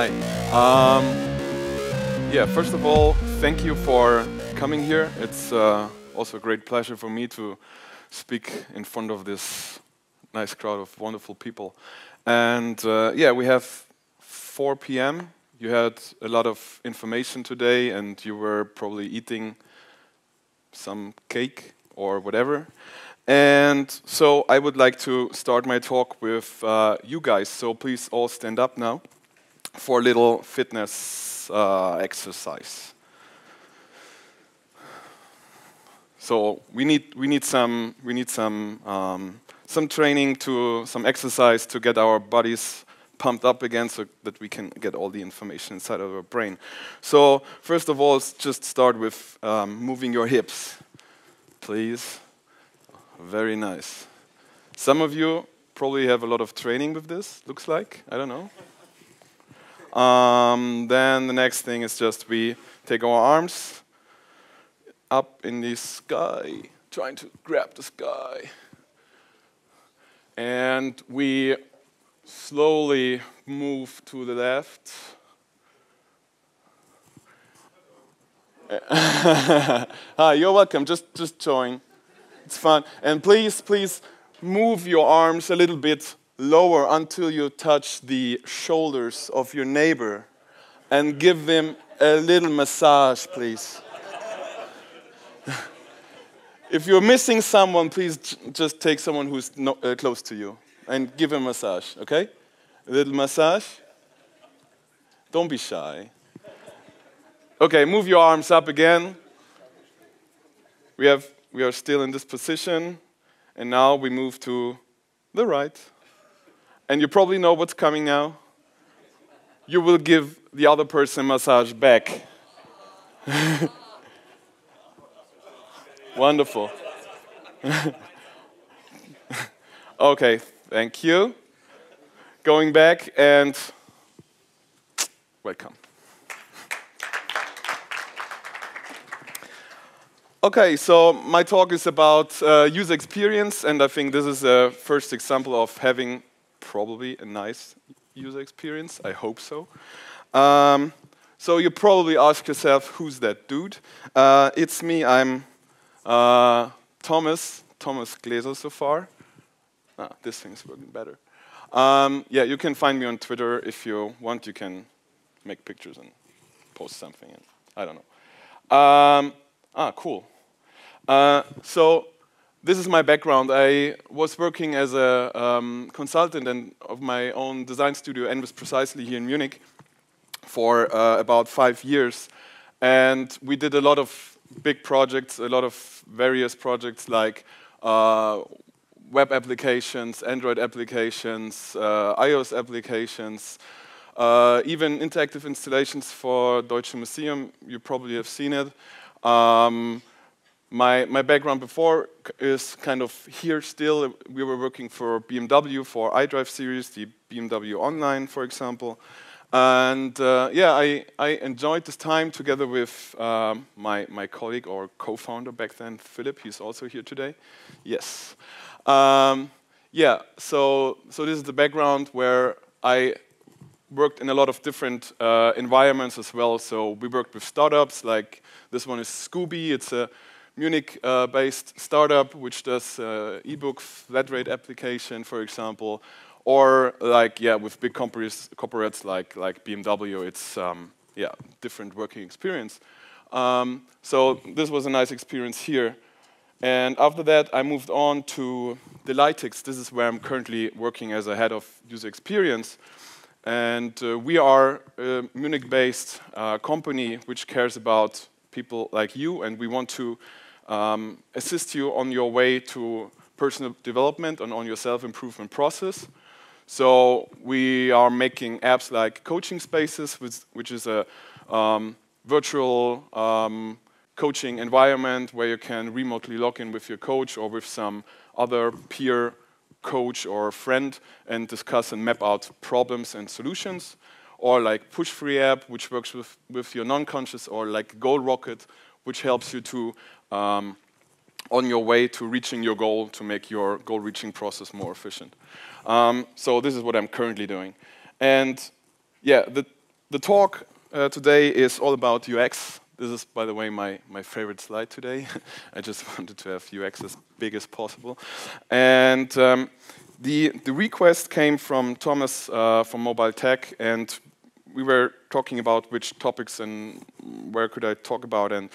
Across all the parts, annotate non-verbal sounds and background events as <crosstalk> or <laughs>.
Hi. Um, yeah, first of all, thank you for coming here. It's uh, also a great pleasure for me to speak in front of this nice crowd of wonderful people. And uh, yeah, we have 4 p.m. You had a lot of information today, and you were probably eating some cake or whatever. And so I would like to start my talk with uh, you guys. So please all stand up now for a little fitness uh, exercise. So we need we need some we need some um, some training to some exercise to get our bodies pumped up again so that we can get all the information inside of our brain. So first of all, just start with um, moving your hips, please. Very nice. Some of you probably have a lot of training with this, looks like. I don't know. Um, then the next thing is just we take our arms up in the sky, trying to grab the sky. And we slowly move to the left. <laughs> Hi, you're welcome. Just, just join. It's fun. And please, please move your arms a little bit lower until you touch the shoulders of your neighbor and give them a little massage, please. <laughs> if you're missing someone, please just take someone who's no, uh, close to you and give him a massage, okay? A little massage. Don't be shy. Okay, move your arms up again. We have we are still in this position, and now we move to the right. And you probably know what's coming now. You will give the other person massage back. <laughs> Wonderful. <laughs> okay, thank you. Going back and welcome. Okay, so my talk is about uh, user experience, and I think this is a first example of having probably a nice user experience. I hope so. Um, so you probably ask yourself, who's that dude? Uh, it's me. I'm uh, Thomas, Thomas Gläser so far. Ah, this thing's working better. Um, yeah, you can find me on Twitter if you want. You can make pictures and post something. And I don't know. Um, Ah, cool. Uh, so this is my background. I was working as a um, consultant and of my own design studio, Envis Precisely here in Munich, for uh, about five years. And we did a lot of big projects, a lot of various projects like uh, web applications, Android applications, uh, iOS applications, uh, even interactive installations for Deutsche Museum. You probably have seen it. Um, my, my background before is kind of here still. We were working for BMW for iDrive series, the BMW Online, for example. And uh, yeah, I, I enjoyed this time together with um, my, my colleague or co-founder back then, Philip. He's also here today. Yes. Um, yeah, so, so this is the background where I worked in a lot of different uh, environments as well. So we worked with startups, like this one is Skoobe. It's a Munich-based uh, startup which does uh, ebook flat rate application, for example, or like yeah, with big corporates like like BMW. It's um, yeah, different working experience. Um, so this was a nice experience here. And after that, I moved on to Delightex. This is where I'm currently working as a head of user experience. And uh, we are a Munich-based uh, company which cares about people like you, and we want to um, assist you on your way to personal development and on your self-improvement process. So we are making apps like Coaching Spaces, which, which is a um, virtual um, coaching environment where you can remotely log in with your coach or with some other peer coach or friend and discuss and map out problems and solutions. Or like Push Free app, which works with, with your non-conscious, or like Goal Rocket, which helps you to, um, on your way to reaching your goal, to make your goal-reaching process more efficient. Um, so this is what I'm currently doing. And yeah, the, the talk uh, today is all about UX. This is, by the way, my, my favorite slide today. <laughs> I just <laughs> wanted to have UX as big as possible. And um, the, the request came from Thomas uh, from Mobile Tech, and we were talking about which topics and where could I talk about. And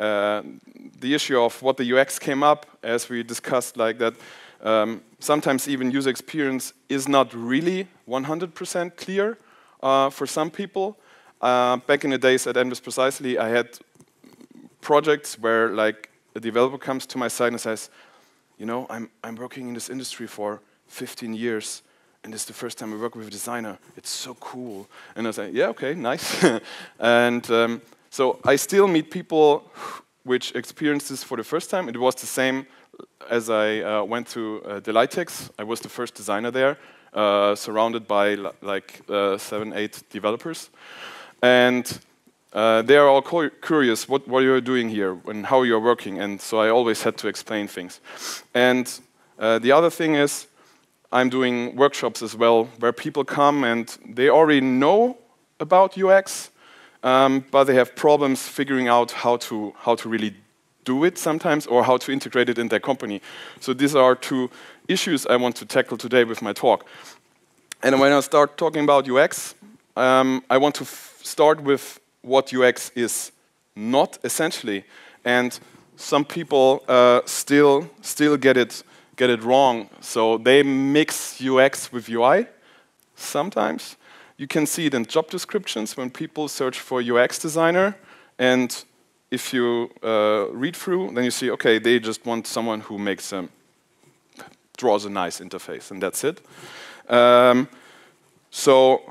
the issue of what the UX came up as we discussed like that um, sometimes even user experience is not really 100% clear uh, for some people. Uh, back in the days at Envis Precisely, I had projects where like a developer comes to my site and says, you know, I'm, I'm working in this industry for 15 years, and this is the first time I work with a designer. It's so cool. And I say, yeah, okay, nice. <laughs> and um, so I still meet people which experience this for the first time. It was the same as I uh, went to uh, Delightex. I was the first designer there, uh, surrounded by like uh, seven, eight developers. And uh, they are all curious what, what you're doing here and how you're working. And so I always had to explain things. And uh, the other thing is, I'm doing workshops as well where people come and they already know about UX, um, but they have problems figuring out how to, how to really do it sometimes or how to integrate it in their company. So these are two issues I want to tackle today with my talk. And when I start talking about UX, um, I want to start with what UX is not essentially. And some people uh, still, still get, it, get it wrong. So they mix UX with UI sometimes. You can see it in job descriptions when people search for UX designer. And if you uh, read through, then you see, okay, they just want someone who makes a, draws a nice interface, and that's it. Um, so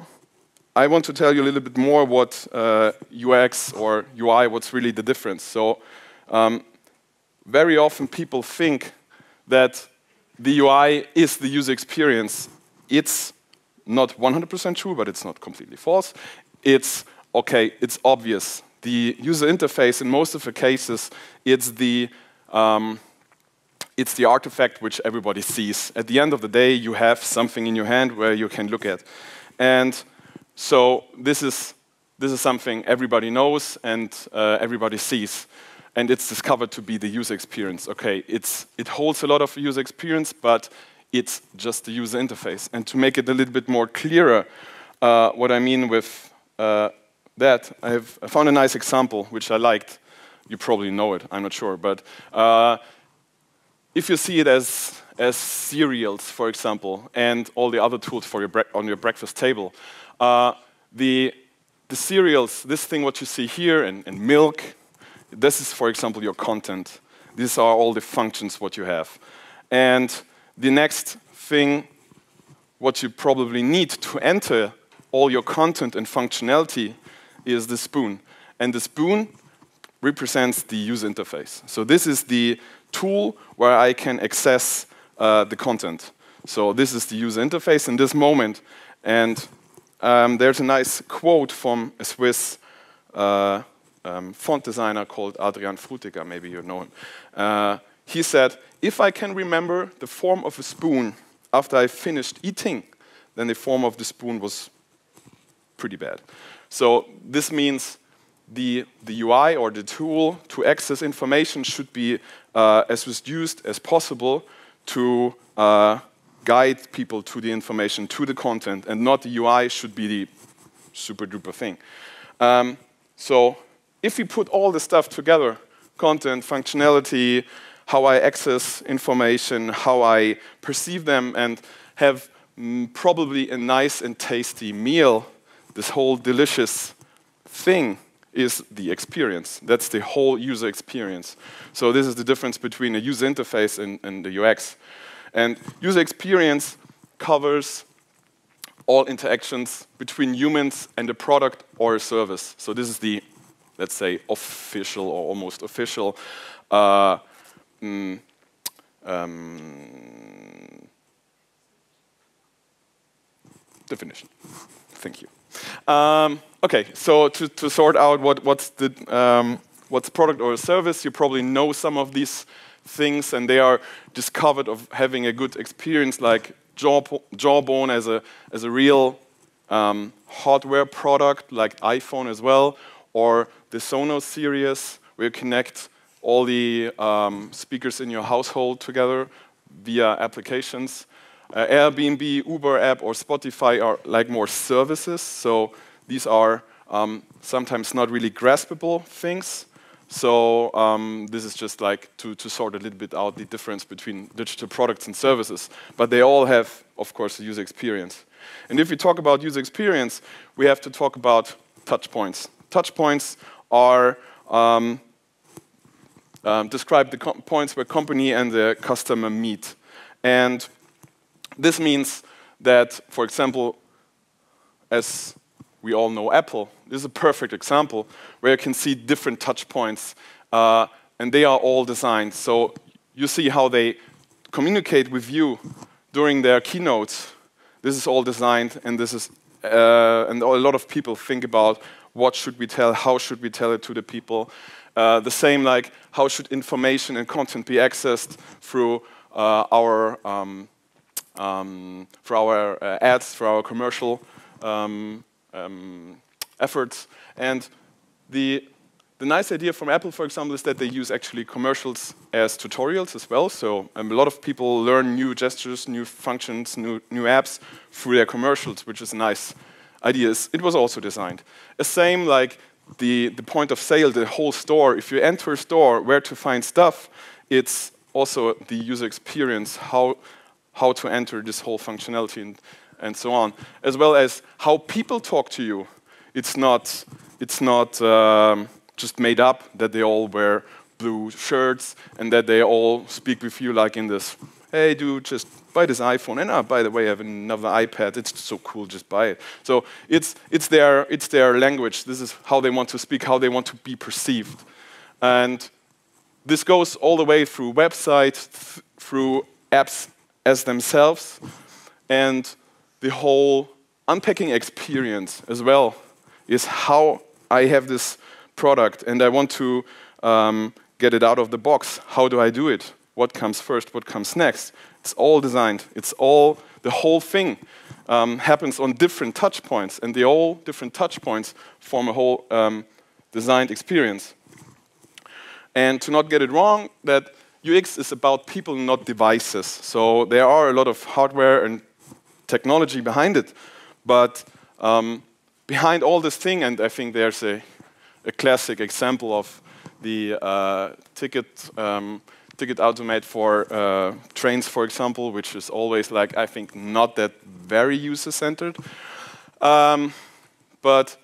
I want to tell you a little bit more what uh, UX or UI, what's really the difference. So um, very often people think that the UI is the user experience. It's not 100% true, but it's not completely false. It's, okay, it's obvious. The user interface, in most of the cases, it's the, um, it's the artifact which everybody sees. At the end of the day, you have something in your hand where you can look at. And so this is, this is something everybody knows and uh, everybody sees. And it's discovered to be the user experience. Okay, it's, it holds a lot of user experience, but it's just the user interface. And to make it a little bit more clearer, uh, what I mean with uh, that, I have I found a nice example which I liked. You probably know it, I'm not sure. But uh, if you see it as, as cereals, for example, and all the other tools for your on your breakfast table, uh, the, the cereals, this thing what you see here, and, and milk, this is, for example, your content. These are all the functions what you have. And the next thing what you probably need to enter all your content and functionality is the spoon. And the spoon represents the user interface. So this is the tool where I can access uh, the content. So this is the user interface in this moment. And um, there's a nice quote from a Swiss uh, um, font designer called Adrian Frutiger, maybe you know him. Uh, he said, if I can remember the form of a spoon after I finished eating, then the form of the spoon was pretty bad. So this means the, the UI or the tool to access information should be uh, as reduced as possible to uh, guide people to the information, to the content, and not the UI should be the super duper thing. Um, so if we put all the stuff together, content, functionality, how I access information, how I perceive them, and have mm, probably a nice and tasty meal, this whole delicious thing is the experience. That's the whole user experience. So this is the difference between a user interface and, and the UX. And user experience covers all interactions between humans and a product or a service. So this is the, let's say, official or almost official uh, mm, um, definition. Thank you. Um, okay, so to, to, sort out what, what's the um, what's product or a service, you probably know some of these things and they are discovered of having a good experience like Jawbone as a, as a real um, hardware product like iPhone as well, or the Sonos series, where you connect all the um, speakers in your household together via applications. Uh, Airbnb, Uber app, or Spotify are like more services. So these are um, sometimes not really graspable things. So um, this is just like to, to sort a little bit out the difference between digital products and services. But they all have, of course, a user experience. And if we talk about user experience, we have to talk about touch points. Touch points are um, um, describe the points where company and the customer meet. And this means that, for example, as we all know Apple, this is a perfect example where you can see different touch points, uh, and they are all designed. So you see how they communicate with you during their keynotes. This is all designed, and this is, uh, and a lot of people think about what should we tell, how should we tell it to the people. Uh, the same like how should information and content be accessed through uh, our um, um, for our uh, ads, for our commercial um, um, efforts. And the, the nice idea from Apple, for example, is that they use actually commercials as tutorials as well. So um, a lot of people learn new gestures, new functions, new, new apps through their commercials, which is a nice idea. It was also designed. The same like the, the point of sale, the whole store. If you enter a store, where to find stuff, it's also the user experience, how, how to enter this whole functionality and, and so on, as well as how people talk to you. It's not, it's not um, just made up that they all wear blue shirts and that they all speak with you like in this, hey, dude, just buy this iPhone. And oh, by the way, I have another iPad. It's so cool, just buy it. So it's, it's, their, it's their language. This is how they want to speak, how they want to be perceived. And this goes all the way through websites, th through apps as themselves, and the whole unpacking experience as well is how I have this product and I want to um, get it out of the box. How do I do it? What comes first? What comes next? It's all designed. It's all, the whole thing um, happens on different touch points, and the all different touch points form a whole um, designed experience. And to not get it wrong, that UX is about people, not devices. So there are a lot of hardware and technology behind it, but um, behind all this thing, and I think there's a, a classic example of the uh, ticket um, ticket automate for uh, trains, for example, which is always like I think not that very user centered. Um, but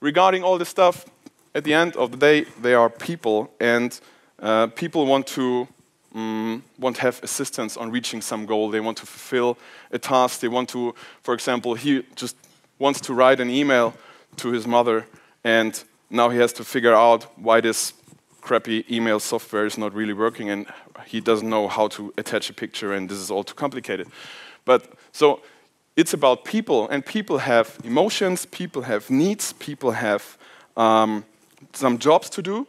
regarding all this stuff, at the end of the day, they are people, and uh, people want to um, want to have assistance on reaching some goal. They want to fulfill a task. They want to, for example, he just wants to write an email to his mother, and now he has to figure out why this crappy email software is not really working, and he doesn't know how to attach a picture, and this is all too complicated. But so it's about people, and people have emotions, people have needs, people have um, some jobs to do,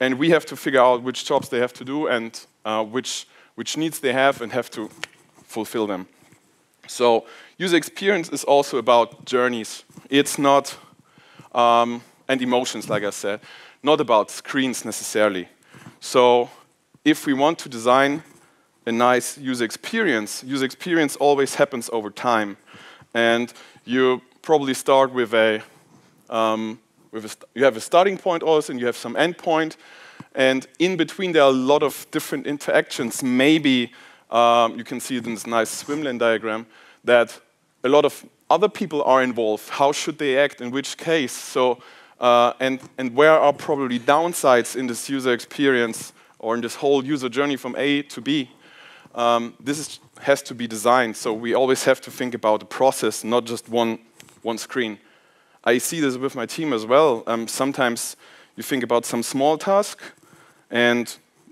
and we have to figure out which jobs they have to do and uh, which, which needs they have and have to fulfill them. So user experience is also about journeys. It's not, um, and emotions, like I said, not about screens necessarily. So if we want to design a nice user experience, user experience always happens over time. And you probably start with a, um, with a you have a starting point also, and you have some endpoint. And in between, there are a lot of different interactions. Maybe um, you can see it in this nice swim lane diagram that a lot of other people are involved. How should they act in which case? So, uh, and, and where are probably downsides in this user experience or in this whole user journey from A to B? Um, this is, has to be designed. So we always have to think about the process, not just one, one screen. I see this with my team as well. Um, sometimes you think about some small task, and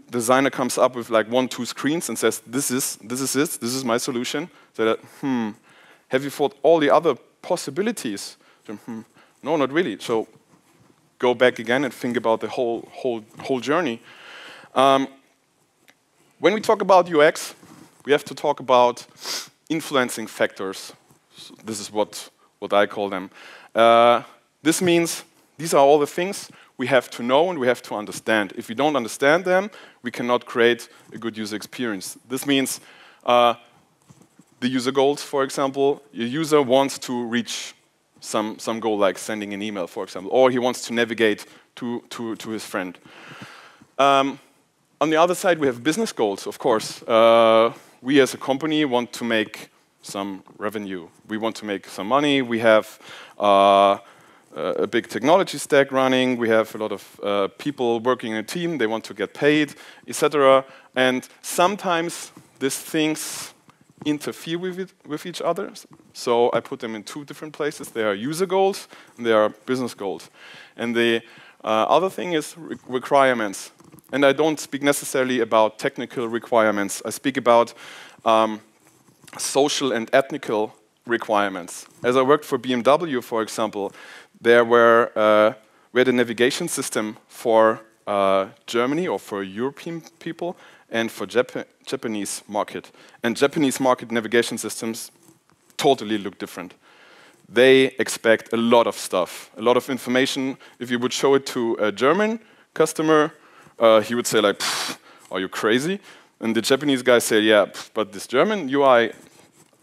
the designer comes up with like one, two screens and says, "This is this is it. This is my solution." So that, hmm, have you thought all the other possibilities? So, hmm, no, not really. So go back again and think about the whole whole whole journey. Um, when we talk about UX, we have to talk about influencing factors. So this is what what I call them. Uh, this means these are all the things we have to know and we have to understand. If we don't understand them, we cannot create a good user experience. This means uh, the user goals, for example, your user wants to reach some, some goal like sending an email, for example, or he wants to navigate to, to, to his friend. Um, on the other side, we have business goals, of course. Uh, we as a company want to make some revenue. We want to make some money. We have uh, a big technology stack running. We have a lot of uh, people working in a team. They want to get paid, etc. And sometimes these things interfere with, it, with each other. So I put them in two different places. They are user goals and they are business goals. And the uh, other thing is re requirements. And I don't speak necessarily about technical requirements. I speak about um, social and ethnical requirements. As I worked for BMW, for example, there were uh, we had a navigation system for uh, Germany or for European people, and for Jap Japanese market. And Japanese market navigation systems totally look different. They expect a lot of stuff, a lot of information. If you would show it to a German customer, uh, he would say like, are you crazy? And the Japanese guy say, yeah, but this German UI,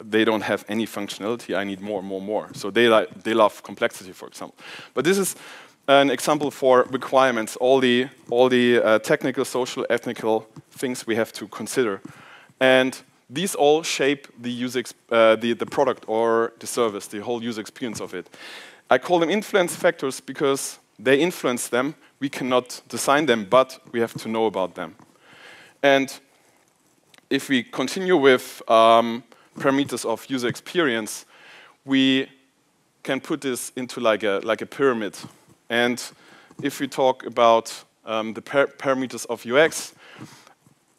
they don't have any functionality. I need more, more, more. So they, like, they love complexity, for example. But this is an example for requirements, all the, all the uh, technical, social, ethnical things we have to consider. And these all shape the, user uh, the, the product or the service, the whole user experience of it. I call them influence factors because they influence them. We cannot design them, but we have to know about them. And if we continue with um, parameters of user experience, we can put this into like a, like a pyramid. And if we talk about um, the par parameters of UX,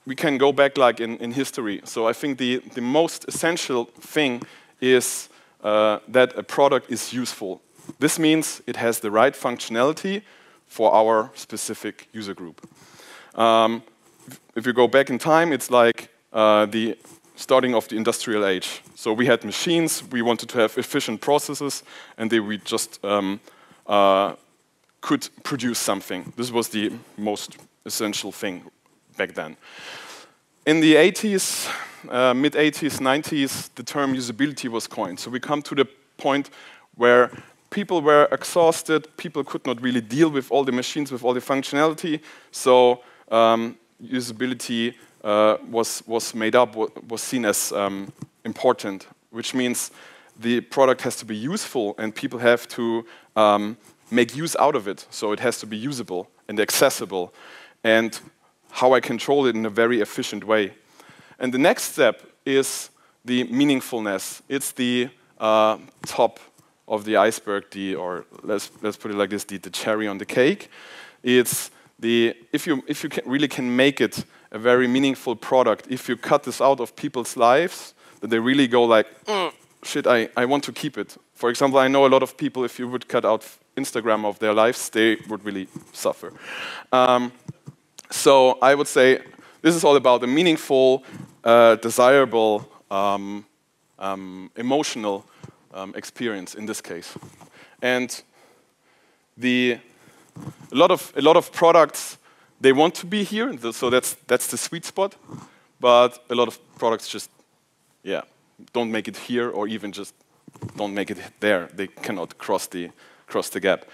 we can go back like in, in history. So I think the, the most essential thing is uh, that a product is useful. This means it has the right functionality for our specific user group. Um, if you go back in time, it's like uh, the starting of the industrial age. So we had machines, we wanted to have efficient processes, and they, we just um, uh, could produce something. This was the most essential thing back then. In the 80s, uh, mid 80s, 90s, the term usability was coined. So we come to the point where people were exhausted, people could not really deal with all the machines, with all the functionality. So um, usability uh, was, was made up, was seen as um, important, which means the product has to be useful and people have to um, make use out of it. So it has to be usable and accessible and how I control it in a very efficient way. And the next step is the meaningfulness. It's the uh, top of the iceberg, the, or let's, let's put it like this, the, the cherry on the cake. It's the, if you, if you can, really can make it a very meaningful product, if you cut this out of people's lives, that they really go like, mm, shit, I, I want to keep it. For example, I know a lot of people, if you would cut out Instagram of their lives, they would really suffer. Um, so I would say this is all about a meaningful, uh, desirable, um, um, emotional um, experience in this case. And the, a, lot of, a lot of products, they want to be here, so that's, that's the sweet spot. But a lot of products just, yeah, don't make it here or even just don't make it there. They cannot cross the, cross the gap.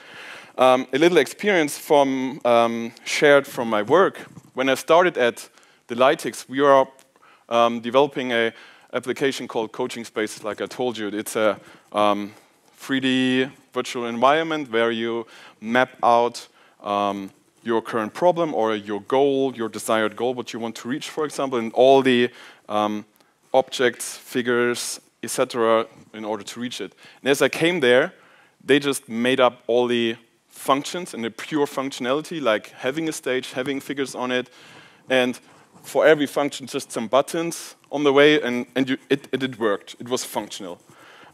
Um, a little experience from um, shared from my work. When I started at Delightex, we were um, developing a application called Coaching Space, like I told you. It's a 3D um, virtual environment where you map out um, your current problem or your goal, your desired goal, what you want to reach, for example, and all the um, objects, figures, etc., in order to reach it. And as I came there, they just made up all the functions and the pure functionality, like having a stage, having figures on it, and for every function, just some buttons on the way, and, and you, it, it, it, worked. It was functional.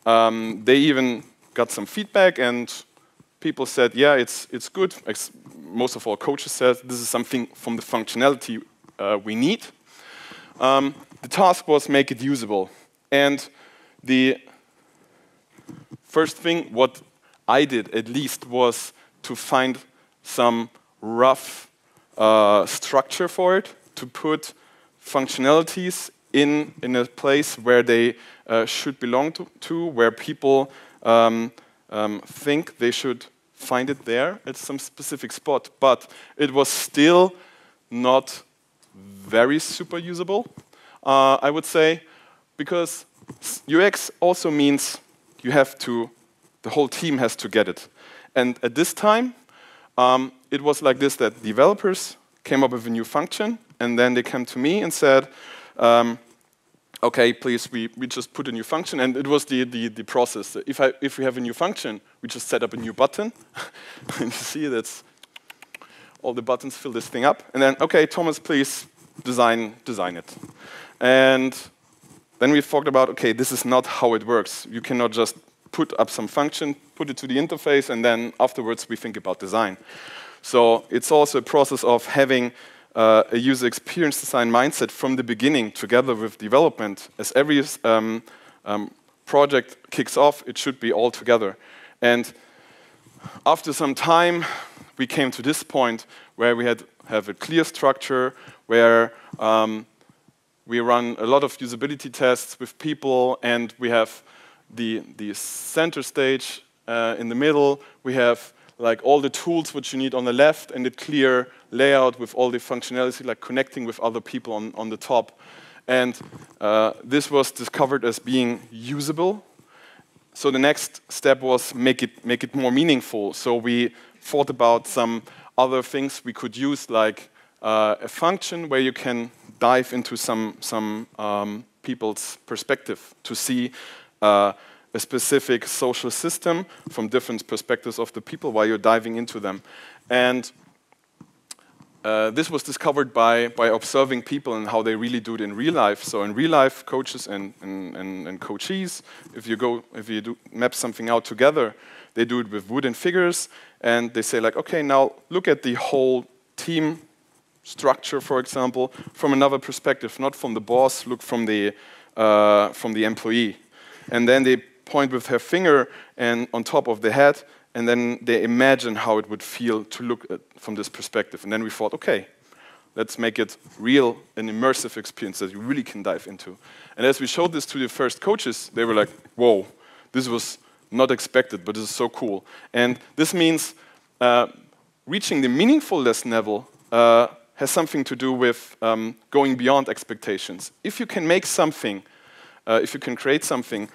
Um, they even got some feedback, and people said, yeah, it's, it's good. Most of our coaches said, this is something from the functionality uh, we need. Um, the task was make it usable. And the first thing, what I did at least was to find some rough uh, structure for it, to put functionalities in, in a place where they uh, should belong to, to, where people um, um, think they should find it there at some specific spot. But it was still not very super usable, uh, I would say, because UX also means you have to, the whole team has to get it. And at this time, um, it was like this that developers came up with a new function, and then they came to me and said, um, okay, please, we, we just put a new function, and it was the, the, the process. If, I, if we have a new function, we just set up a new button, <laughs> and you see that's all the buttons fill this thing up, and then, okay, Thomas, please design, design it. And then we talked about, okay, this is not how it works. You cannot just put up some function, put it to the interface, and then afterwards we think about design. So it's also a process of having uh, a user experience design mindset from the beginning together with development. As every um, um, project kicks off, it should be all together. And after some time, we came to this point where we had have a clear structure, where um, we run a lot of usability tests with people, and we have the, the center stage uh, in the middle. We have like all the tools which you need on the left, and the clear layout with all the functionality, like connecting with other people on, on the top. And uh, this was discovered as being usable. So the next step was make it, make it more meaningful. So we thought about some other things we could use, like uh, a function where you can dive into some, some um, people's perspective to see uh, a specific social system from different perspectives of the people while you're diving into them. And uh, this was discovered by, by observing people and how they really do it in real life. So in real life, coaches and, and, and, and coachees, if you go, if you do, map something out together, they do it with wooden figures, and they say like, okay, now look at the whole team structure, for example, from another perspective, not from the boss, look from the, uh, from the employee. And then they point with her finger and on top of the head, and then they imagine how it would feel to look at from this perspective. And then we thought, okay, let's make it real, an immersive experience that you really can dive into. And as we showed this to the first coaches, they were like, whoa, this was not expected, but this is so cool. And this means uh, reaching the meaningfulness level uh, has something to do with um, going beyond expectations. If you can make something, uh, if you can create something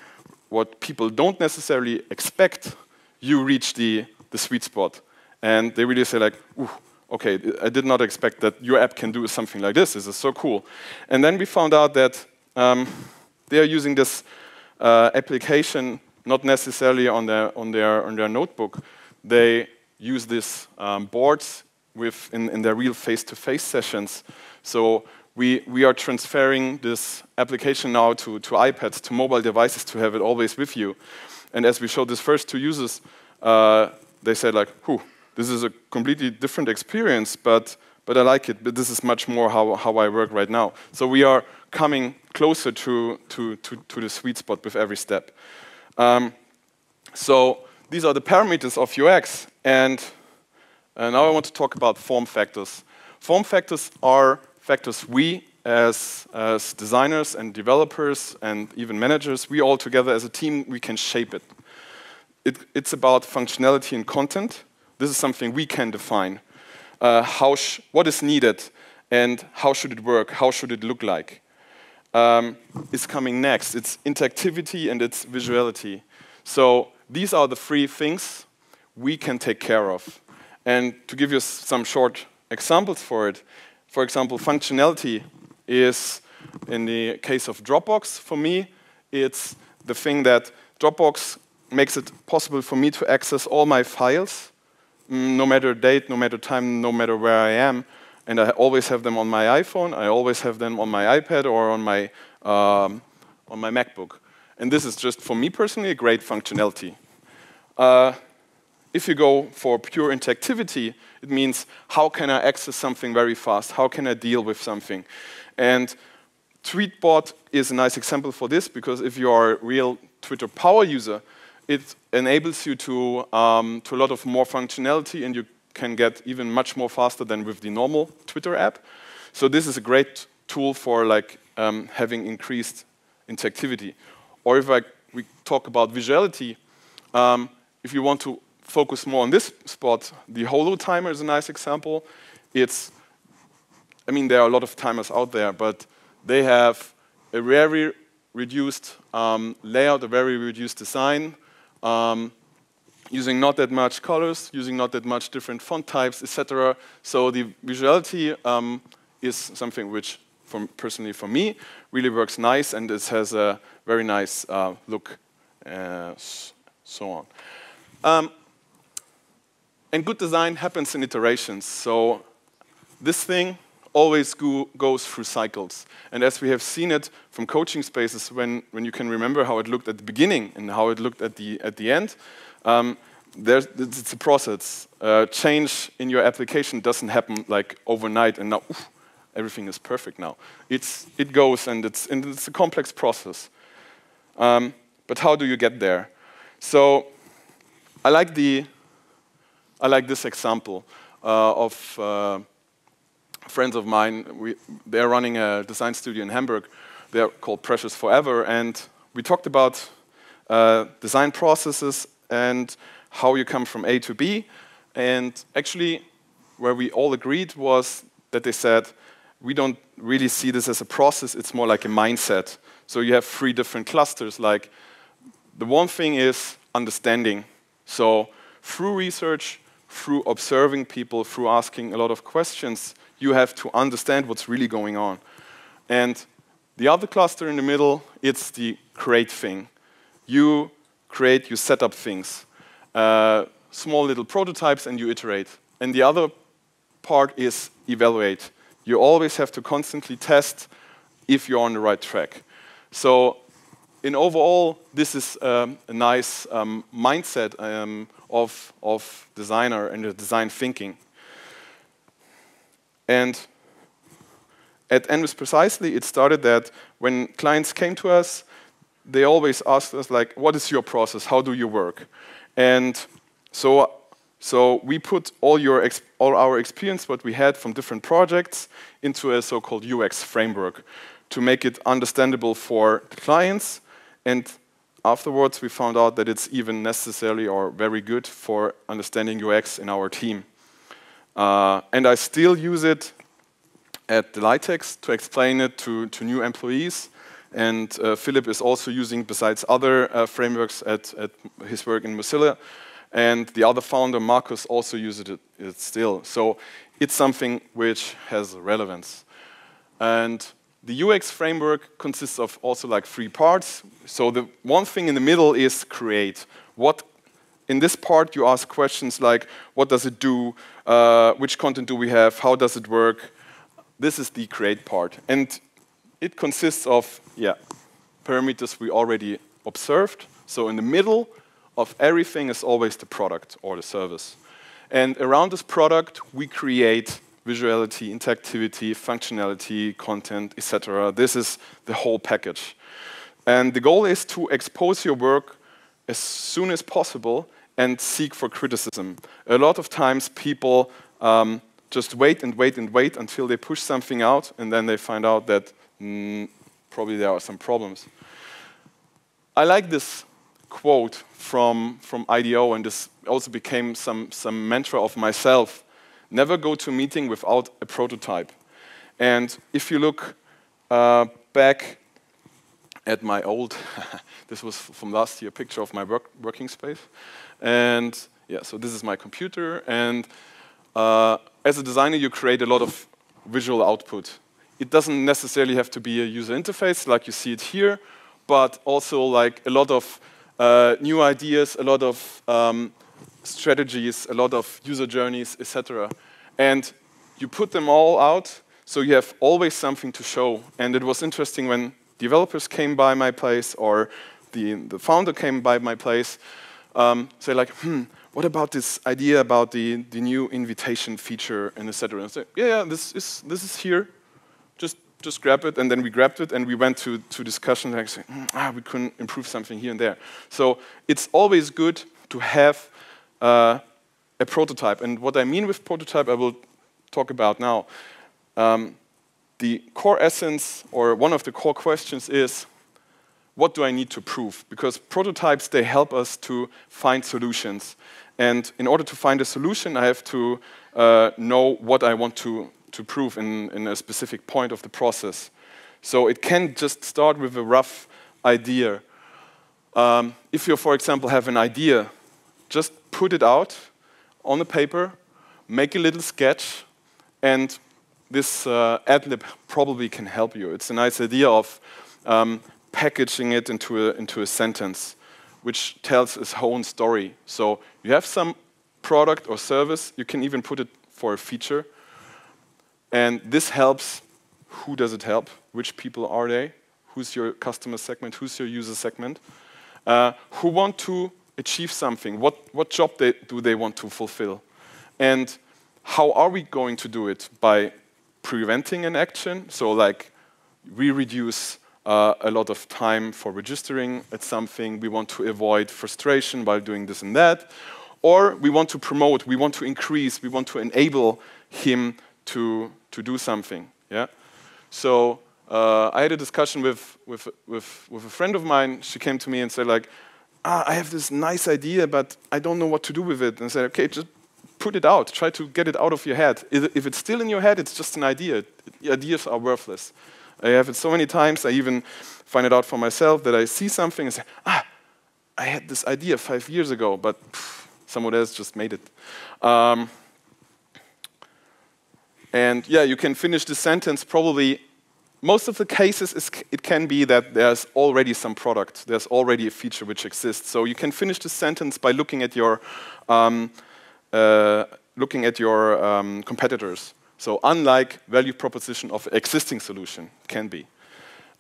what people don't necessarily expect, you reach the, the sweet spot. And they really say like, ooh, okay, I did not expect that your app can do something like this. This is so cool. And then we found out that um, they are using this uh, application not necessarily on their, on their, on their notebook. They use these um, boards with in, in their real face-to-face -face sessions. So we, we are transferring this application now to, to iPads, to mobile devices to have it always with you. And as we showed these first two users, uh, they said like, whew, this is a completely different experience, but, but I like it. But this is much more how, how I work right now. So we are coming closer to, to, to, to the sweet spot with every step. Um, so these are the parameters of UX. And now I want to talk about form factors. Form factors are factors we as, as designers and developers and even managers, we all together as a team, we can shape it. it it's about functionality and content. This is something we can define. Uh, how what is needed and how should it work? How should it look like? Um, is coming next. It's interactivity and it's visuality. So these are the three things we can take care of. And to give you some short examples for it, for example, functionality is, in the case of Dropbox, for me, it's the thing that Dropbox makes it possible for me to access all my files, mm, no matter date, no matter time, no matter where I am. And I always have them on my iPhone, I always have them on my iPad or on my, um, on my MacBook. And this is just, for me personally, a great functionality. Uh, if you go for pure interactivity, it means how can I access something very fast? How can I deal with something? And Tweetbot is a nice example for this because if you are a real Twitter power user, it enables you to, um, to a lot of more functionality and you can get even much more faster than with the normal Twitter app. So this is a great tool for like um, having increased interactivity. Or if I, we talk about visuality, um, if you want to focus more on this spot, the Holo timer is a nice example. It's, I mean, there are a lot of timers out there, but they have a very reduced um, layout, a very reduced design, um, using not that much colors, using not that much different font types, etc. So the visuality um, is something which, personally for me, really works nice, and it has a very nice uh, look, uh, so on. And good design happens in iterations. So this thing always go, goes through cycles. And as we have seen it from coaching spaces, when, when you can remember how it looked at the beginning and how it looked at the, at the end, um, there's, it's a process. Uh, change in your application doesn't happen like overnight and now oof, everything is perfect now. It's, it goes and it's, and it's a complex process. Um, but how do you get there? So I like, the, I like this example uh, of uh, friends of mine, we, they're running a design studio in Hamburg. They're called Precious Forever. And we talked about uh, design processes and how you come from A to B. And actually, where we all agreed was that they said, we don't really see this as a process, it's more like a mindset. So you have three different clusters. Like the one thing is understanding. So through research, through observing people, through asking a lot of questions, you have to understand what's really going on. And the other cluster in the middle, it's the create thing. You create, you set up things, uh, small little prototypes, and you iterate. And the other part is evaluate. You always have to constantly test if you're on the right track. So in overall, this is um, a nice um, mindset um, of, of designer and design thinking. And at Envis Precisely, it started that when clients came to us, they always asked us, like, what is your process? How do you work? And so, so we put all, your all our experience, what we had from different projects, into a so-called UX framework to make it understandable for the clients. And afterwards, we found out that it's even necessary or very good for understanding UX in our team. Uh, and I still use it at Delightex to explain it to, to new employees. And uh, Philip is also using, besides other uh, frameworks, at, at, his work in Mozilla. And the other founder, Marcus, also uses it, it still. So it's something which has relevance. And the UX framework consists of also like three parts. So the one thing in the middle is create. What in this part, you ask questions like, what does it do? Uh, which content do we have? How does it work? This is the create part. And it consists of, yeah, parameters we already observed. So in the middle of everything is always the product or the service. And around this product, we create visuality, interactivity, functionality, content, etc. This is the whole package. And the goal is to expose your work as soon as possible and seek for criticism. A lot of times people um, just wait and wait and wait until they push something out, and then they find out that mm, probably there are some problems. I like this quote from, from IDEO, and this also became some, some mantra of myself. Never go to a meeting without a prototype. And if you look uh, back at my old, <laughs> this was from last year, picture of my work, working space. And yeah, so this is my computer. And uh, as a designer, you create a lot of visual output. It doesn't necessarily have to be a user interface like you see it here, but also like a lot of uh, new ideas, a lot of um, strategies, a lot of user journeys, etc. And you put them all out, so you have always something to show. And it was interesting when developers came by my place or the, the founder came by my place, um, say like, hmm, what about this idea about the, the new invitation feature and etc. And say, yeah, yeah, this is, this is here. Just just grab it, and then we grabbed it, and we went to, to discussion, like, saying, mm, ah, we couldn't improve something here and there. So it's always good to have uh, a prototype. And what I mean with prototype, I will talk about now. Um, the core essence, or one of the core questions is, what do I need to prove? Because prototypes, they help us to find solutions. And in order to find a solution, I have to uh, know what I want to, to prove in, in a specific point of the process. So it can just start with a rough idea. Um, if you, for example, have an idea, just put it out on the paper, make a little sketch, and this uh, AdLib probably can help you. It's a nice idea of um, packaging it into a, into a sentence, which tells its own story. So you have some product or service, you can even put it for a feature, and this helps. Who does it help? Which people are they? Who's your customer segment? Who's your user segment? Uh, who want to achieve something? What, what job they, do they want to fulfill? And how are we going to do it? By preventing an action, so like we reduce uh, a lot of time for registering at something, we want to avoid frustration by doing this and that, or we want to promote, we want to increase, we want to enable him to, to do something. Yeah? So uh, I had a discussion with, with, with, with a friend of mine. She came to me and said, like, ah, I have this nice idea, but I don't know what to do with it. And I said, okay, just put it out. Try to get it out of your head. If it's still in your head, it's just an idea. Ideas are worthless. I have it so many times. I even find it out for myself that I see something and say, ah, I had this idea five years ago, but pff, someone else just made it. Um, and yeah, you can finish the sentence probably. Most of the cases, it can be that there's already some product, there's already a feature which exists. So you can finish the sentence by looking at your um, uh, looking at your um, competitors. So unlike value proposition of existing solution can be.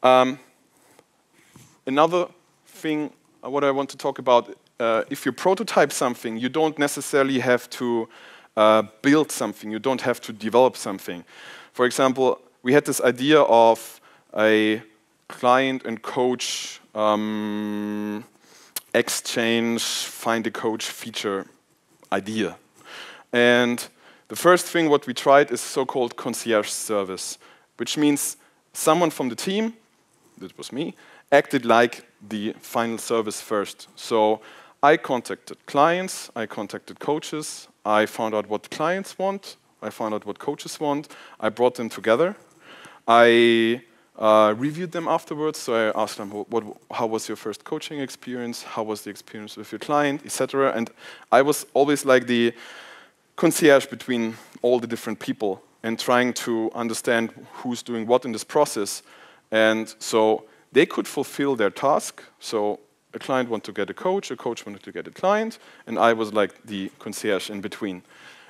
Um, another thing, uh, what I want to talk about, uh, if you prototype something, you don't necessarily have to uh, build something. You don't have to develop something. For example, we had this idea of a client and coach um, exchange find a coach feature idea. And the first thing what we tried is so-called concierge service, which means someone from the team, that was me, acted like the final service first. So I contacted clients, I contacted coaches, I found out what clients want, I found out what coaches want, I brought them together, I uh, reviewed them afterwards. So I asked them, what, how was your first coaching experience? How was the experience with your client, etc. And I was always like the concierge between all the different people and trying to understand who's doing what in this process. And so they could fulfill their task. So a client wanted to get a coach, a coach wanted to get a client, and I was like the concierge in between.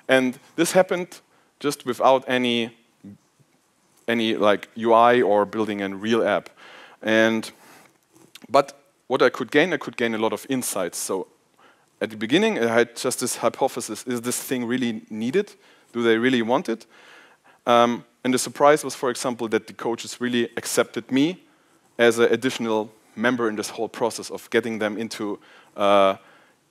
And this happened just without any any like UI or building a real app. And but what I could gain, I could gain a lot of insights. So at the beginning, I had just this hypothesis: Is this thing really needed? Do they really want it? Um, and the surprise was, for example, that the coaches really accepted me as an additional member in this whole process of getting them into uh,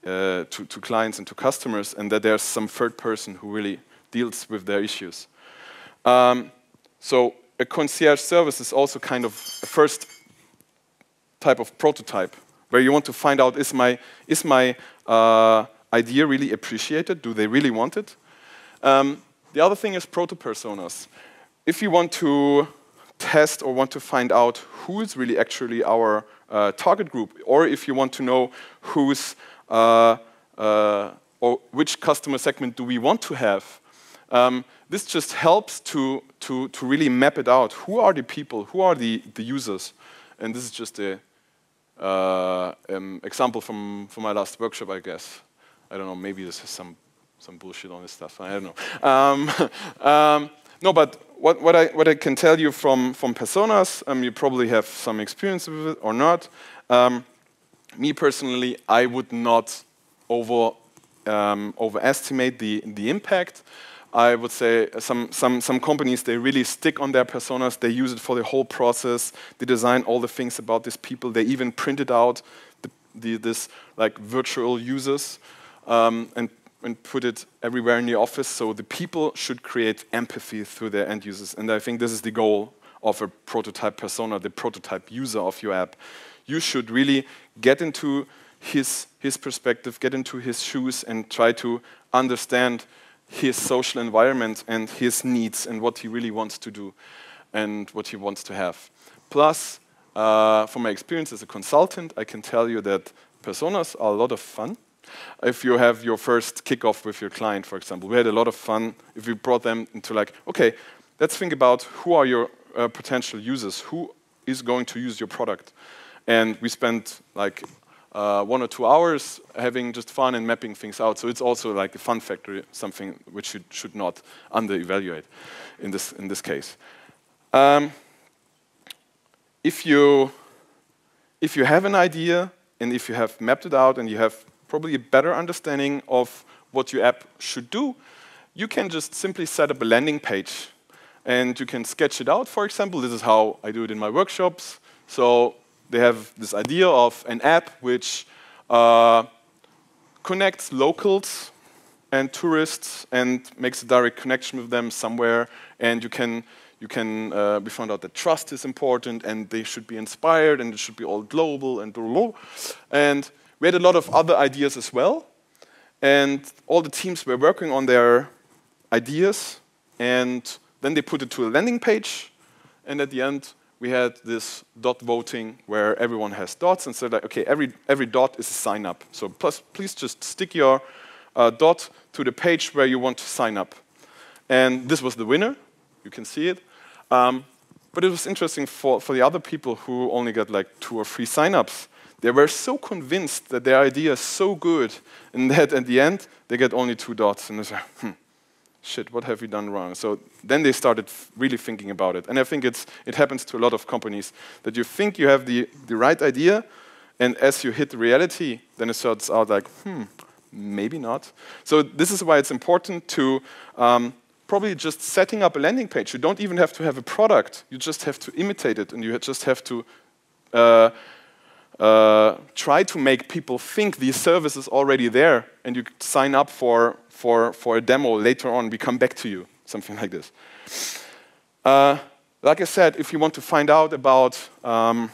uh, to, to, clients and to customers, and that there's some third person who really deals with their issues. Um, so a concierge service is also kind of a first type of prototype where you want to find out is my, is my uh, idea really appreciated? Do they really want it? Um, the other thing is proto-personas. If you want to test or want to find out who is really actually our uh, target group, or if you want to know who's uh, uh, or which customer segment do we want to have, um, this just helps to, to, to really map it out. Who are the people? Who are the, the users? And this is just a uh, um, example from, from my last workshop, I guess. I don't know, maybe this is some, some bullshit on this stuff. I don't know. Um, <laughs> um, no, but what, what, I, what I can tell you from, from personas, um, you probably have some experience with it or not. Um, me personally, I would not over, um, overestimate the, the impact. I would say some, some, some companies, they really stick on their personas. They use it for the whole process. They design all the things about these people. They even printed out the, the, this like virtual users um, and, and put it everywhere in the office. So the people should create empathy through their end users. And I think this is the goal of a prototype persona, the prototype user of your app. You should really get into his, his perspective, get into his shoes, and try to understand his social environment and his needs and what he really wants to do and what he wants to have. Plus, uh, from my experience as a consultant, I can tell you that personas are a lot of fun. If you have your first kickoff with your client, for example, we had a lot of fun if we brought them into like, okay, let's think about who are your uh, potential users, who is going to use your product. And we spent like uh, one or two hours having just fun and mapping things out. So it's also like a fun factor, something which you should not under-evaluate in this, in this case. Um, if, you, if you have an idea and if you have mapped it out and you have probably a better understanding of what your app should do, you can just simply set up a landing page and you can sketch it out. For example, this is how I do it in my workshops. So they have this idea of an app which uh, connects locals and tourists and makes a direct connection with them somewhere. And you can, you can uh, we found out that trust is important and they should be inspired and it should be all global and blah, And we had a lot of other ideas as well. And all the teams were working on their ideas and then they put it to a landing page. And at the end, we had this dot voting where everyone has dots and said like, okay, every, every dot is a sign up. So plus, please just stick your uh, dot to the page where you want to sign up. And this was the winner. You can see it. Um, but it was interesting for, for the other people who only got like two or three signups. They were so convinced that their idea is so good, and that at the end, they get only two dots. And they say, hmm, shit, what have we done wrong? So then they started really thinking about it. And I think it's, it happens to a lot of companies that you think you have the, the right idea, and as you hit reality, then it starts out like, hmm, maybe not. So this is why it's important to um, probably just setting up a landing page. You don't even have to have a product. You just have to imitate it, and you just have to uh, uh, try to make people think the service is already there, and you sign up for for, for a demo later on, we come back to you, something like this. Uh, like I said, if you want to find out about, um,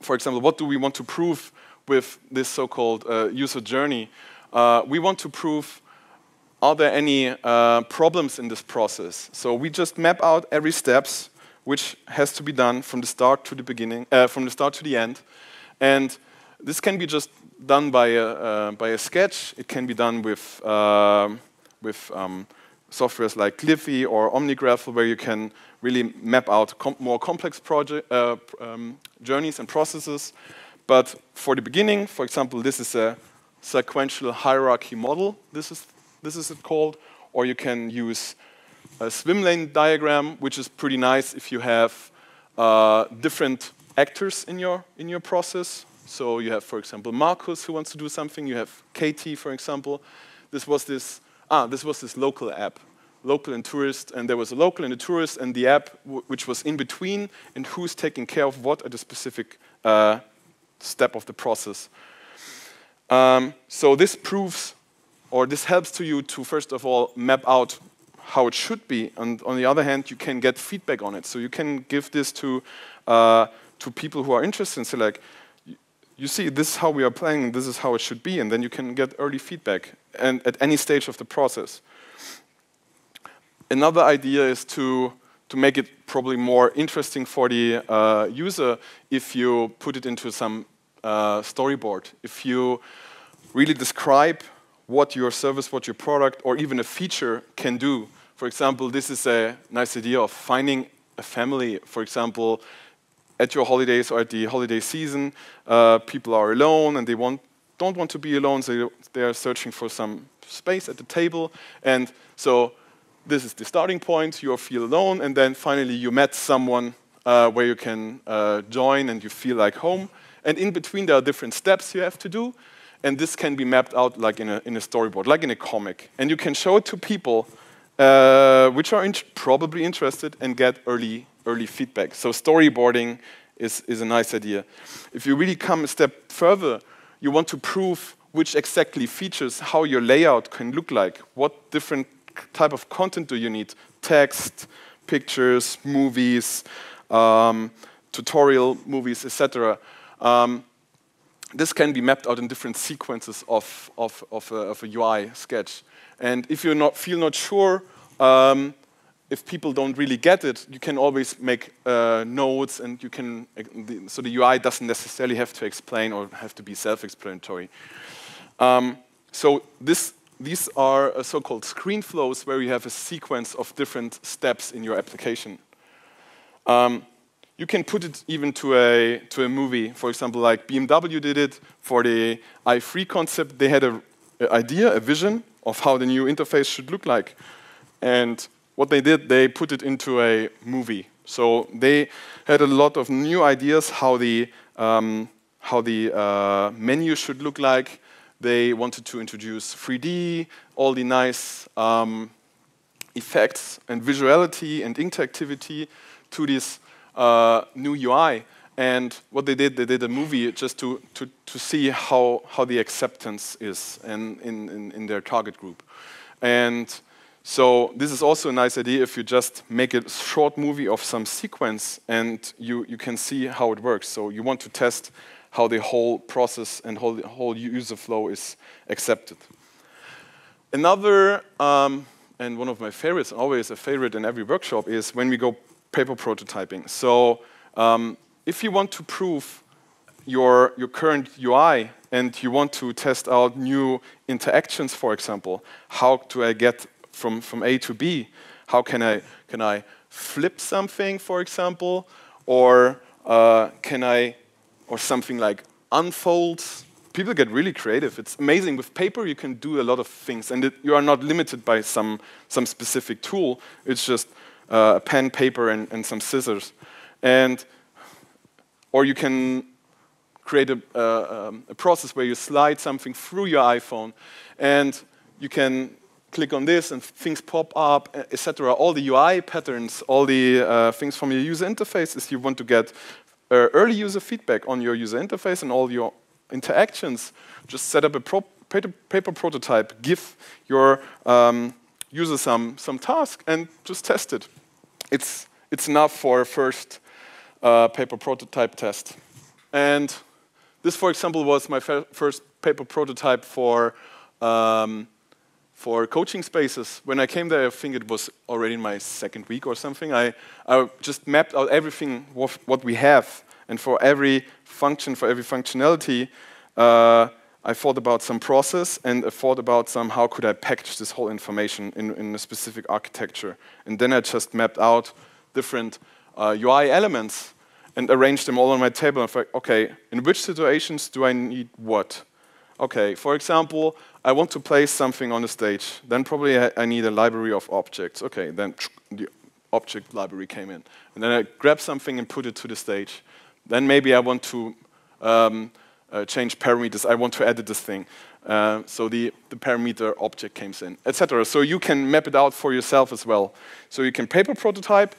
for example, what do we want to prove with this so-called uh, user journey, uh, we want to prove are there any uh, problems in this process. So we just map out every steps which has to be done from the start to the beginning, from the start to the end, and this can be just done by a, uh, by a sketch. It can be done with, uh, with um, softwares like Gliffy or OmniGraffle, where you can really map out com more complex project, uh, um, journeys and processes. But for the beginning, for example, this is a sequential hierarchy model, this is, this is it called, or you can use a swim lane diagram, which is pretty nice if you have uh, different actors in your, in your process. So you have, for example, Marcus who wants to do something. You have Katie, for example. This was this, ah, this was this local app, local and tourist, and there was a local and a tourist, and the app which was in between, and who's taking care of what at a specific uh, step of the process. Um, so this proves, or this helps to you to first of all map out how it should be, and on the other hand, you can get feedback on it. So you can give this to uh, to people who are interested and say like, you see, this is how we are playing, this is how it should be, and then you can get early feedback and at any stage of the process. Another idea is to, to make it probably more interesting for the uh, user if you put it into some uh, storyboard. If you really describe what your service, what your product, or even a feature can do. For example, this is a nice idea of finding a family, for example, at your holidays or at the holiday season, uh, people are alone and they want, don't want to be alone, so they are searching for some space at the table. And so this is the starting point, you feel alone, and then finally you met someone uh, where you can uh, join and you feel like home. And in between there are different steps you have to do, and this can be mapped out like in a, in a storyboard, like in a comic. And you can show it to people uh, which are probably interested and get early, early feedback. So storyboarding is, is a nice idea. If you really come a step further, you want to prove which exactly features how your layout can look like. What different type of content do you need? Text, pictures, movies, um, tutorial movies, etc. Um, this can be mapped out in different sequences of, of, of, a, of a UI sketch. And if you not feel not sure, um, if people don't really get it, you can always make uh, notes and you can, so the UI doesn't necessarily have to explain or have to be self-explanatory. Um, so this, these are uh, so-called screen flows where you have a sequence of different steps in your application. Um, you can put it even to a, to a movie. For example, like BMW did it for the i3 concept. They had an idea, a vision of how the new interface should look like. And what they did, they put it into a movie. So they had a lot of new ideas how the, um, how the uh, menu should look like. They wanted to introduce 3D, all the nice um, effects and visuality and interactivity to this uh, new UI. And what they did, they did a movie just to, to, to see how, how the acceptance is in, in, in their target group. And so this is also a nice idea if you just make a short movie of some sequence and you, you can see how it works. So you want to test how the whole process and whole, whole user flow is accepted. Another, um, and one of my favorites, always a favorite in every workshop, is when we go paper prototyping. So um, if you want to prove your, your current UI and you want to test out new interactions, for example, how do I get from, from A to B? How can I, can I flip something, for example? Or uh, can I, or something like unfold? People get really creative. It's amazing. With paper, you can do a lot of things, and it, you are not limited by some, some specific tool. It's just uh, a pen, paper, and, and some scissors. And, or you can create a, uh, um, a, process where you slide something through your iPhone, and you can click on this, and things pop up, etc. All the UI patterns, all the uh, things from your user interface is you want to get uh, early user feedback on your user interface and all your interactions. Just set up a paper, paper, prototype, give your um, user some, some task, and just test it it's, it's enough for a first uh, paper prototype test. And this, for example, was my first paper prototype for, um, for coaching spaces. When I came there, I think it was already in my second week or something. I, I just mapped out everything what we have. And for every function, for every functionality, uh, I thought about some process and I thought about some how could I package this whole information in, in a specific architecture. And then I just mapped out different uh, UI elements and arranged them all on my table. And thought, okay, in which situations do I need what? Okay, for example, I want to place something on the stage. Then probably I need a library of objects. Okay, then the object library came in. And then I grab something and put it to the stage. Then maybe I want to um, uh, change parameters. I want to edit this thing. Uh, so the, the parameter object comes in, etc. So you can map it out for yourself as well. So you can paper prototype,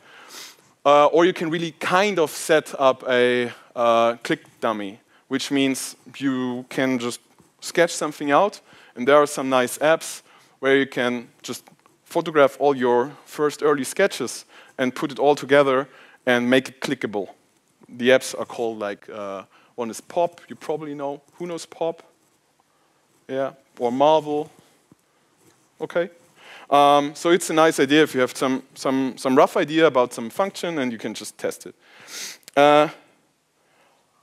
uh, or you can really kind of set up a uh, click dummy, which means you can just sketch something out, and there are some nice apps where you can just photograph all your first early sketches and put it all together and make it clickable. The apps are called like uh, one is Pop, you probably know. Who knows Pop? Yeah, or Marvel. Okay. Um, so it's a nice idea if you have some, some, some rough idea about some function and you can just test it. Uh,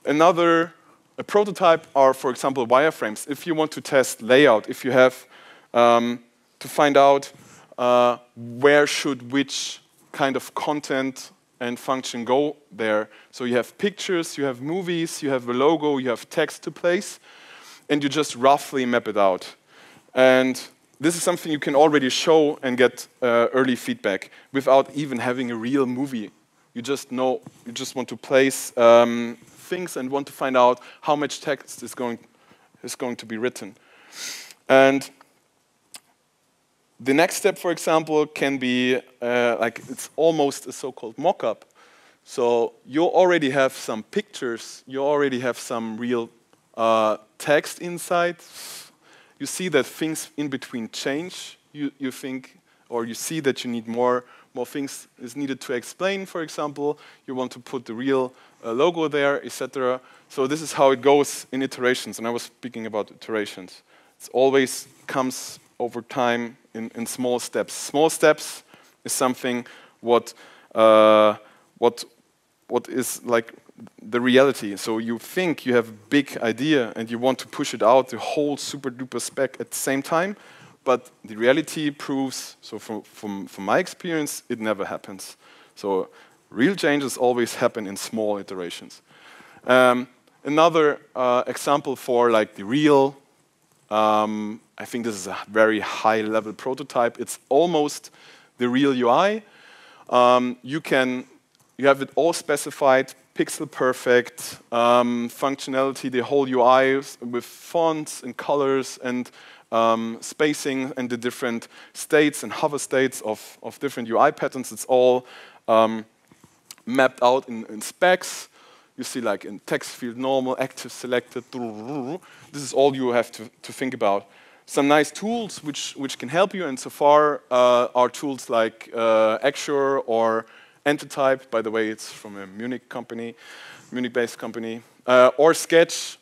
another a prototype are, for example, wireframes. If you want to test layout, if you have um, to find out uh, where should which kind of content and function go there. So you have pictures, you have movies, you have a logo, you have text to place, and you just roughly map it out. And this is something you can already show and get uh, early feedback without even having a real movie. You just know, you just want to place um, things and want to find out how much text is going, is going to be written. And the next step, for example, can be uh, like it's almost a so-called mock-up. So you already have some pictures, you already have some real uh, text inside. You see that things in between change. You, you think, or you see that you need more, more things is needed to explain, for example. You want to put the real uh, logo there, etc. So this is how it goes in iterations. And I was speaking about iterations. It always comes over time in, in small steps. Small steps is something what, uh, what, what is like the reality. So you think you have a big idea and you want to push it out, the whole super duper spec at the same time, but the reality proves, so from, from, from my experience, it never happens. So real changes always happen in small iterations. Um, another uh, example for like the real um, I think this is a very high level prototype. It's almost the real UI. Um, you can, you have it all specified, pixel perfect, um, functionality, the whole UI with fonts and colors and um, spacing and the different states and hover states of, of different UI patterns. It's all um, mapped out in, in specs. You see like in text field normal, active selected. This is all you have to, to think about some nice tools which, which can help you, and so far uh, are tools like uh, Axure or Antetype, by the way, it's from a Munich company, Munich-based company, uh, or Sketch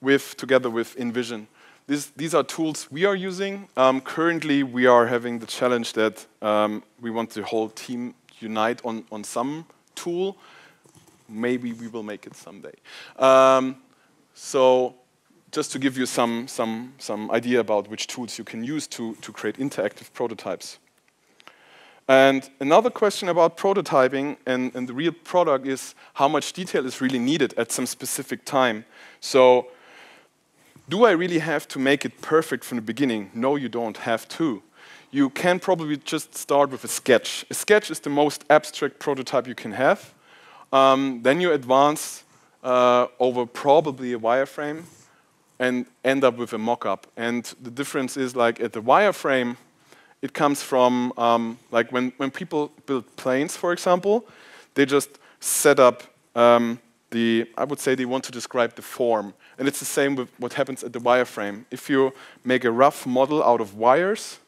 with, together with InVision. This, these are tools we are using. Um, currently, we are having the challenge that um, we want the whole team unite on, on some tool. Maybe we will make it someday. Um, so just to give you some, some, some idea about which tools you can use to, to create interactive prototypes. And another question about prototyping and, and, the real product is how much detail is really needed at some specific time. So do I really have to make it perfect from the beginning? No, you don't have to. You can probably just start with a sketch. A sketch is the most abstract prototype you can have. Um, then you advance uh, over probably a wireframe and end up with a mock-up. And the difference is like at the wireframe, it comes from um, like when, when people build planes, for example, they just set up um, the, I would say they want to describe the form. And it's the same with what happens at the wireframe. If you make a rough model out of wires,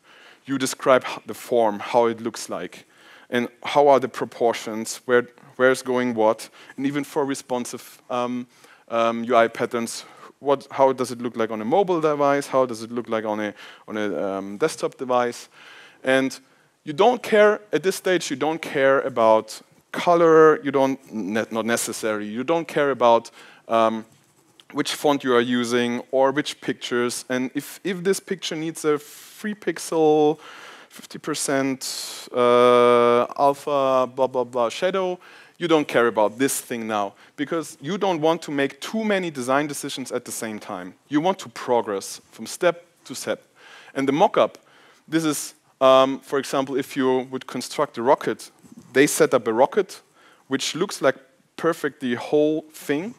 you describe the form, how it looks like, and how are the proportions, where, where's going what, and even for responsive um, um, UI patterns, what, how does it look like on a mobile device, how does it look like on a, on a um, desktop device. And you don't care, at this stage, you don't care about color, you don't, ne not necessary, you don't care about um, which font you are using or which pictures. And if, if this picture needs a 3 pixel, 50% uh, alpha, blah, blah, blah shadow, you don't care about this thing now because you don't want to make too many design decisions at the same time. You want to progress from step to step. And the mock-up, this is, um, for example, if you would construct a rocket, they set up a rocket which looks like perfect the whole thing,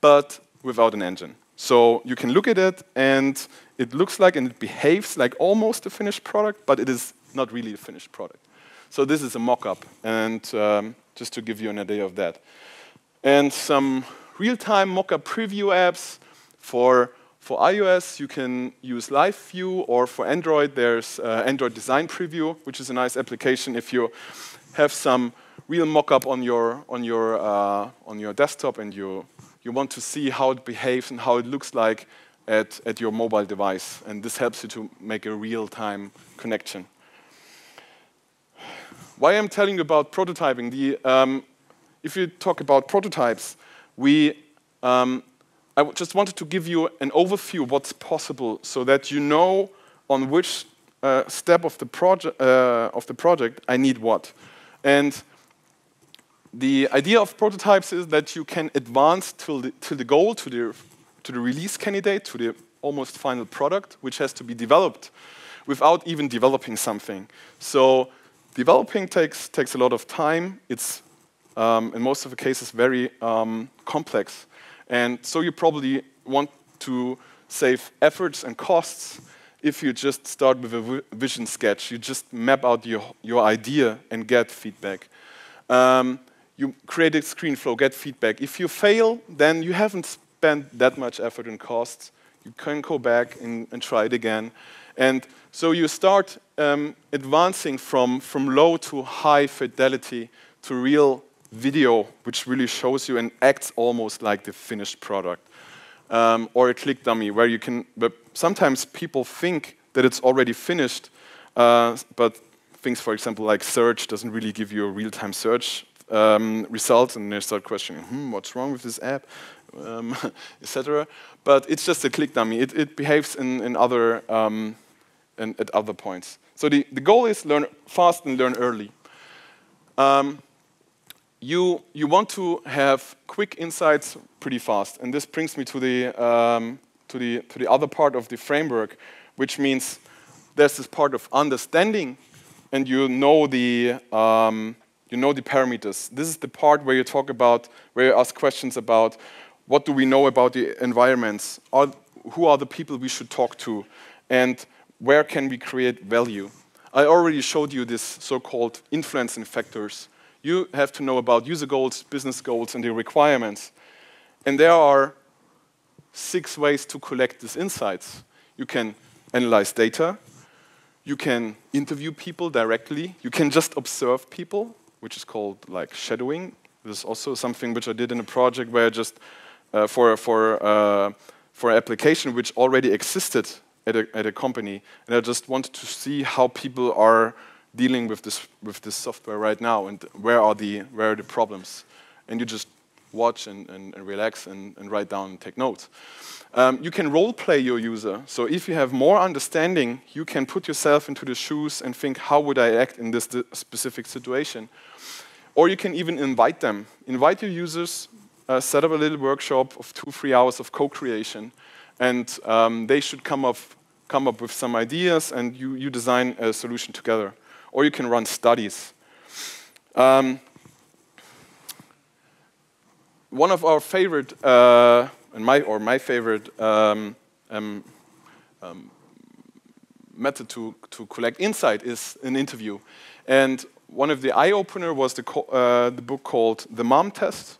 but without an engine. So you can look at it and it looks like and it behaves like almost a finished product, but it is not really a finished product. So this is a mock-up. And um, just to give you an idea of that. And some real-time mock-up preview apps for for iOS, you can use Live View, or for Android, there's uh, Android Design Preview, which is a nice application if you have some real mock-up on your on your uh, on your desktop and you you want to see how it behaves and how it looks like at at your mobile device, and this helps you to make a real-time connection why I'm telling you about prototyping, the, um, if you talk about prototypes, we, um, I just wanted to give you an overview of what's possible so that you know on which uh, step of the, project, uh, of the project I need what. And the idea of prototypes is that you can advance to the, to the goal, to the, to the release candidate, to the almost final product, which has to be developed without even developing something. So Developing takes, takes a lot of time. It's, um, in most of the cases, very um, complex. And so you probably want to save efforts and costs. if you just start with a vision sketch. You just map out your, your idea and get feedback. Um, you create a screen flow, get feedback. If you fail, then you haven't spent that much effort and costs. You can go back and, and try it again. And so you start um, advancing from, from low to high fidelity to real video, which really shows you and acts almost like the finished product. Um, or a click dummy, where you can, but sometimes people think that it's already finished, uh, but things, for example, like search doesn't really give you a real-time search um, result, and they start questioning, hmm, what's wrong with this app, um, <laughs> etc. But it's just a click dummy. It, it behaves in, in other, um, in, at other points. So the, the goal is learn fast and learn early. Um, you, you want to have quick insights pretty fast. And this brings me to the, um, to, the, to the other part of the framework, which means there's this part of understanding, and you know the, um, you know the parameters. This is the part where you talk about, where you ask questions about what do we know about the environments, are, who are the people we should talk to, and where can we create value. I already showed you this so-called influencing factors you have to know about user goals, business goals, and the requirements. And there are six ways to collect these insights. You can analyze data, you can interview people directly, you can just observe people, which is called like shadowing. This is also something which I did in a project where I just uh, for for uh, for an application which already existed at a, at a company, and I just wanted to see how people are dealing with this with this software right now and where are the where are the problems and you just watch and, and, and relax and, and, write down and take notes. Um, you can role play your user. So if you have more understanding you can put yourself into the shoes and think how would i act in this specific situation? Or you can even invite them. Invite your users uh, set up a little workshop of two three hours of co-creation. And um, they should come up come up with some ideas and you, you design a solution together. Or you can run studies. Um, one of our favorite, uh, and my, or my favorite um, um, um, method to, to collect insight is an interview. And one of the eye-opener was the, uh, the book called The Mom Test,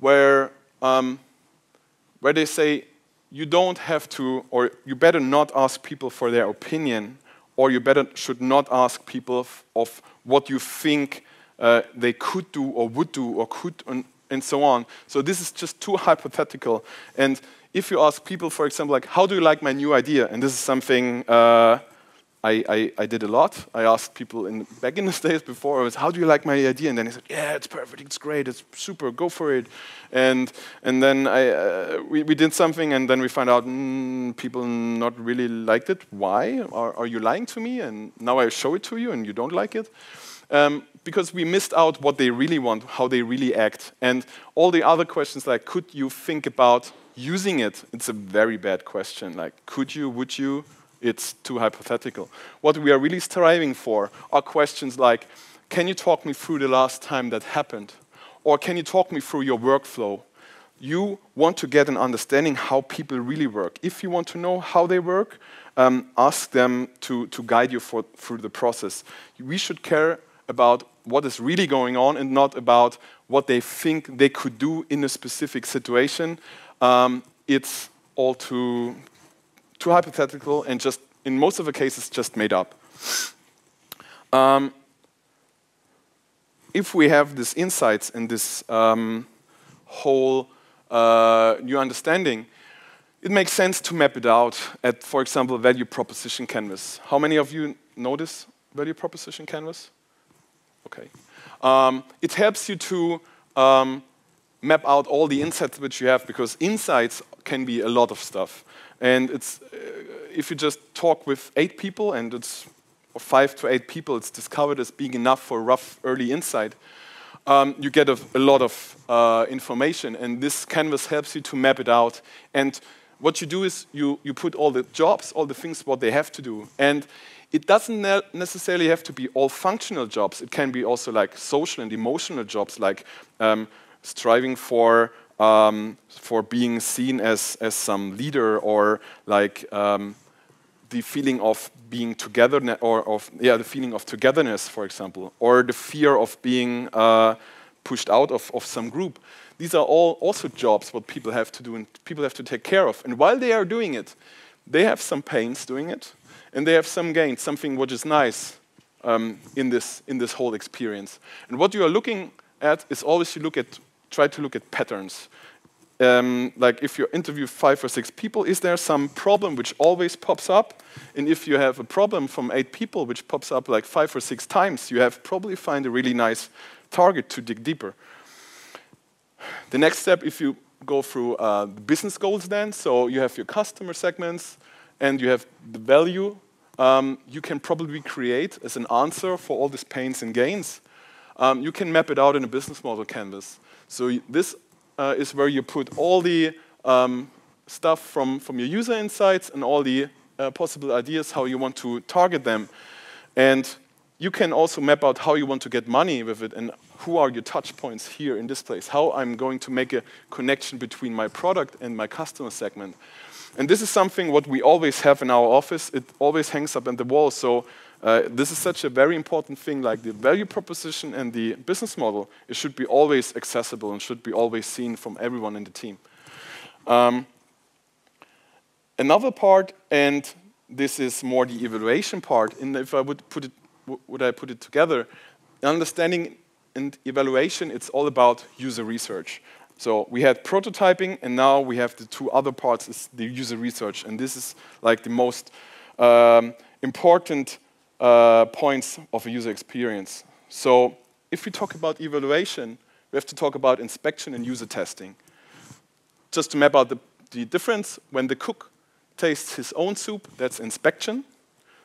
where, um, where they say you don't have to, or you better not ask people for their opinion or you better should not ask people of what you think uh, they could do or would do or could and, so on. So this is just too <laughs> hypothetical. And if you ask people, for example, like, how do you like my new idea? And this is something uh, I, I, I, did a lot. I asked people in, back in the <laughs> days before, was, how do you like my idea? And then they said, yeah, it's perfect, it's great, it's super, go for it. And, and then I, uh, we, we did something, and then we found out mm, people not really liked it. Why? Are, are you lying to me? And now I show it to you, and you don't like it? Um, because we missed out what they really want, how they really act. And all the other questions, like, could you think about using it? It's a very bad question. Like, could you, would you? it's too hypothetical. What we are really striving for are questions like, can you talk me through the last time that happened? Or can you talk me through your workflow? You want to get an understanding how people really work. If you want to know how they work, um, ask them to, to guide you for, through the process. We should care about what is really going on and not about what they think they could do in a specific situation. Um, it's all too, too hypothetical and just, in most of the cases, just made up. Um, if we have these insights and this um, whole uh, new understanding, it makes sense to map it out at, for example, value proposition canvas. How many of you know this value proposition canvas? Okay. Um, it helps you to um, map out all the insights which you have because insights can be a lot of stuff. And it's, uh, if you just talk with eight people and it's five to eight people, it's discovered as being enough for a rough early insight, um, you get a, a lot of uh, information. And this canvas helps you to map it out. And what you do is you, you put all the jobs, all the things what they have to do. And it doesn't ne necessarily have to be all functional jobs. It can be also like social and emotional jobs, like um, striving for um, for being seen as, as some leader or like um, the feeling of being together, or of yeah, the feeling of togetherness, for example, or the fear of being uh, pushed out of, of some group. These are all also jobs what people have to do and people have to take care of. And while they are doing it, they have some pains doing it, and they have some gains, something which is nice um, in this in this whole experience. And what you are looking at is always you look at try to look at patterns. Um, like if you interview five or six people, is there some problem which always pops up? And if you have a problem from eight people which pops up like five or six times, you have probably find a really nice target to dig deeper. The next step, if you go through uh, the business goals then, so you have your customer segments and you have the value um, you can probably create as an answer for all these pains and gains. Um, you can map it out in a business model canvas. So this uh, is where you put all the um, stuff from, from your user insights and all the uh, possible ideas how you want to target them. And you can also map out how you want to get money with it and who are your touch points here in this place, how I'm going to make a connection between my product and my customer segment. And this is something what we always have in our office. It always hangs up on the wall. So uh, this is such a very important thing, like the value proposition and the business model. It should be always accessible and should be always seen from everyone in the team. Um, another part, and this is more the evaluation part, and if I would put it, would I put it together, understanding and evaluation, it's all about user research. So we had prototyping, and now we have the two other parts, is the user research. And this is like the most um, important uh, points of a user experience. So if we talk about evaluation, we have to talk about inspection and user testing. Just to map out the, the difference, when the cook tastes his own soup, that's inspection.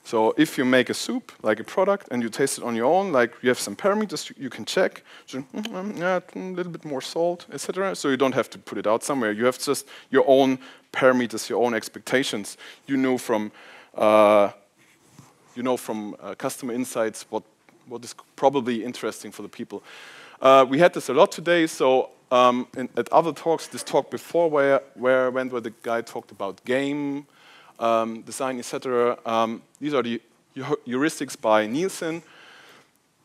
So if you make a soup, like a product, and you taste it on your own, like you have some parameters you can check, so, mm, yeah, a little bit more salt, etc. So you don't have to put it out somewhere. You have just your own parameters, your own expectations. You know from uh, you know from uh, customer insights what what is probably interesting for the people. Uh, we had this a lot today. So um, in, at other talks, this talk before where where I went where the guy talked about game um, design, etc. Um, these are the heuristics by Nielsen.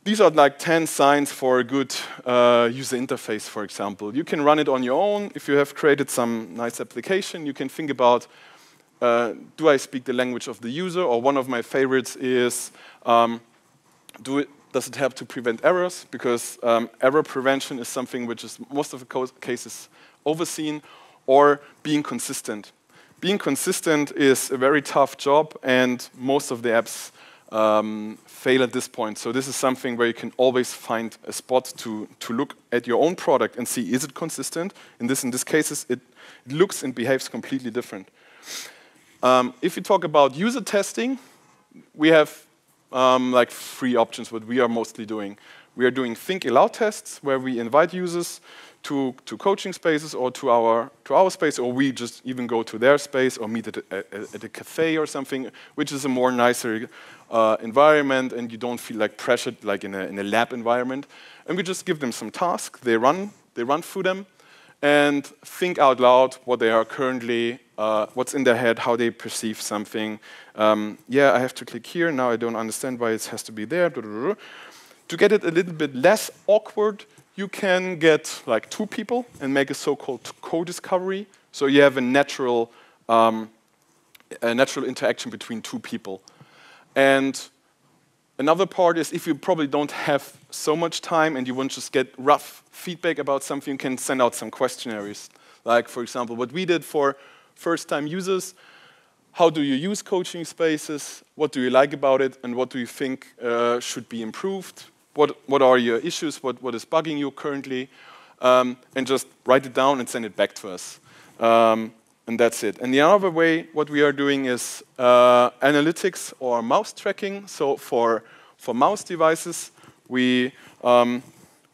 These are like 10 signs for a good uh, user interface, for example. You can run it on your own. If you have created some nice application, you can think about, uh, do I speak the language of the user? Or one of my favorites is, um, do it, does it help to prevent errors? Because um, error prevention is something which is most of the cases overseen, or being consistent being consistent is a very tough job, and most of the apps um, fail at this point. So this is something where you can always find a spot to, to look at your own product and see, is it consistent? In this, in this cases, it, looks and behaves completely different. Um, if you talk about user testing, we have um, like three options, what we are mostly doing. We are doing think aloud tests, where we invite users to, to coaching spaces or to our, to our space, or we just even go to their space or meet at a, at a cafe or something, which is a more nicer uh, environment and you don't feel like pressured like in a, in a lab environment. And we just give them some tasks, they run, they run through them, and think out loud what they are currently, uh, what's in their head, how they perceive something. Um, yeah, I have to click here, now I don't understand why it has to be there. To get it a little bit less awkward, you can get like two people and make a so-called co-discovery. So you have a natural, um, a natural interaction between two people. And another part is if you probably don't have so much time and you want to just get rough feedback about something, you can send out some questionnaires. Like, for example, what we did for first-time users, how do you use coaching spaces? What do you like about it? And what do you think uh, should be improved? What, what are your issues, what, what is bugging you currently, um, and just write it down and send it back to us. Um, and that's it. And the other way, what we are doing is uh, analytics or mouse tracking. So for, for mouse devices, we, um,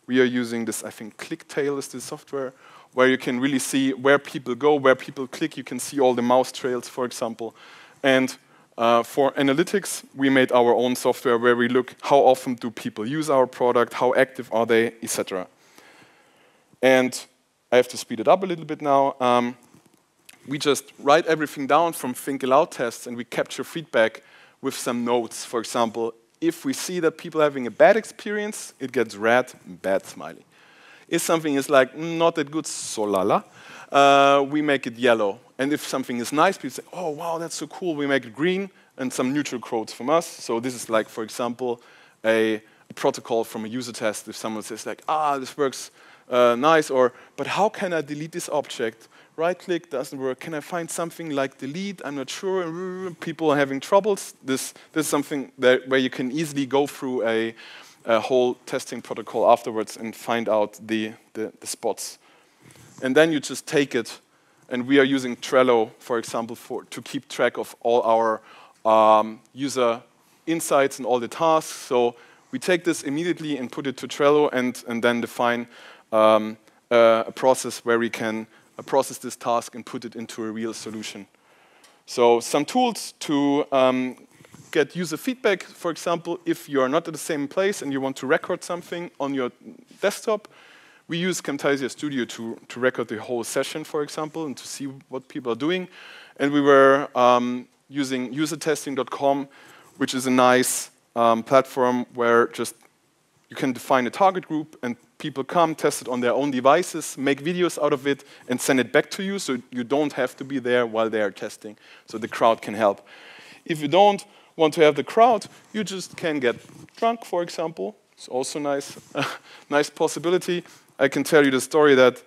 we are using this, I think ClickTale is the software, where you can really see where people go, where people click. You can see all the mouse trails, for example. And uh, for analytics, we made our own software where we look how often do people use our product, how active are they, etc. And I have to speed it up a little bit now. Um, we just write everything down from think aloud tests and we capture feedback with some notes. For example, if we see that people are having a bad experience, it gets red, bad smiley. If something is like mm, not that good, so lala, uh, we make it yellow. And if something is nice, people say, oh wow, that's so cool, we make it green, and some neutral quotes from us. So this is like, for example, a, a protocol from a user test. If someone says like, ah, this works uh, nice, or, but how can I delete this object? right click doesn't work. Can I find something like delete? I'm not sure. People are having troubles. This, this is something that, where you can easily go through a, a whole testing protocol afterwards and find out the, the, the, spots. And then you just take it, and we are using Trello, for example, for, to keep track of all our um, user insights and all the tasks. So we take this immediately and put it to Trello and, and then define um, uh, a process where we can process this task and put it into a real solution. So some tools to um, get user feedback, for example, if you are not at the same place and you want to record something on your desktop, we use Camtasia Studio to, to record the whole session, for example, and to see what people are doing. And we were um, using usertesting.com, which is a nice um, platform where just you can define a target group and people come, test it on their own devices, make videos out of it, and send it back to you so you don't have to be there while they are testing, so the crowd can help. If you don't want to have the crowd, you just can get drunk, for example. It's also nice, <laughs> nice possibility. I can tell you the story that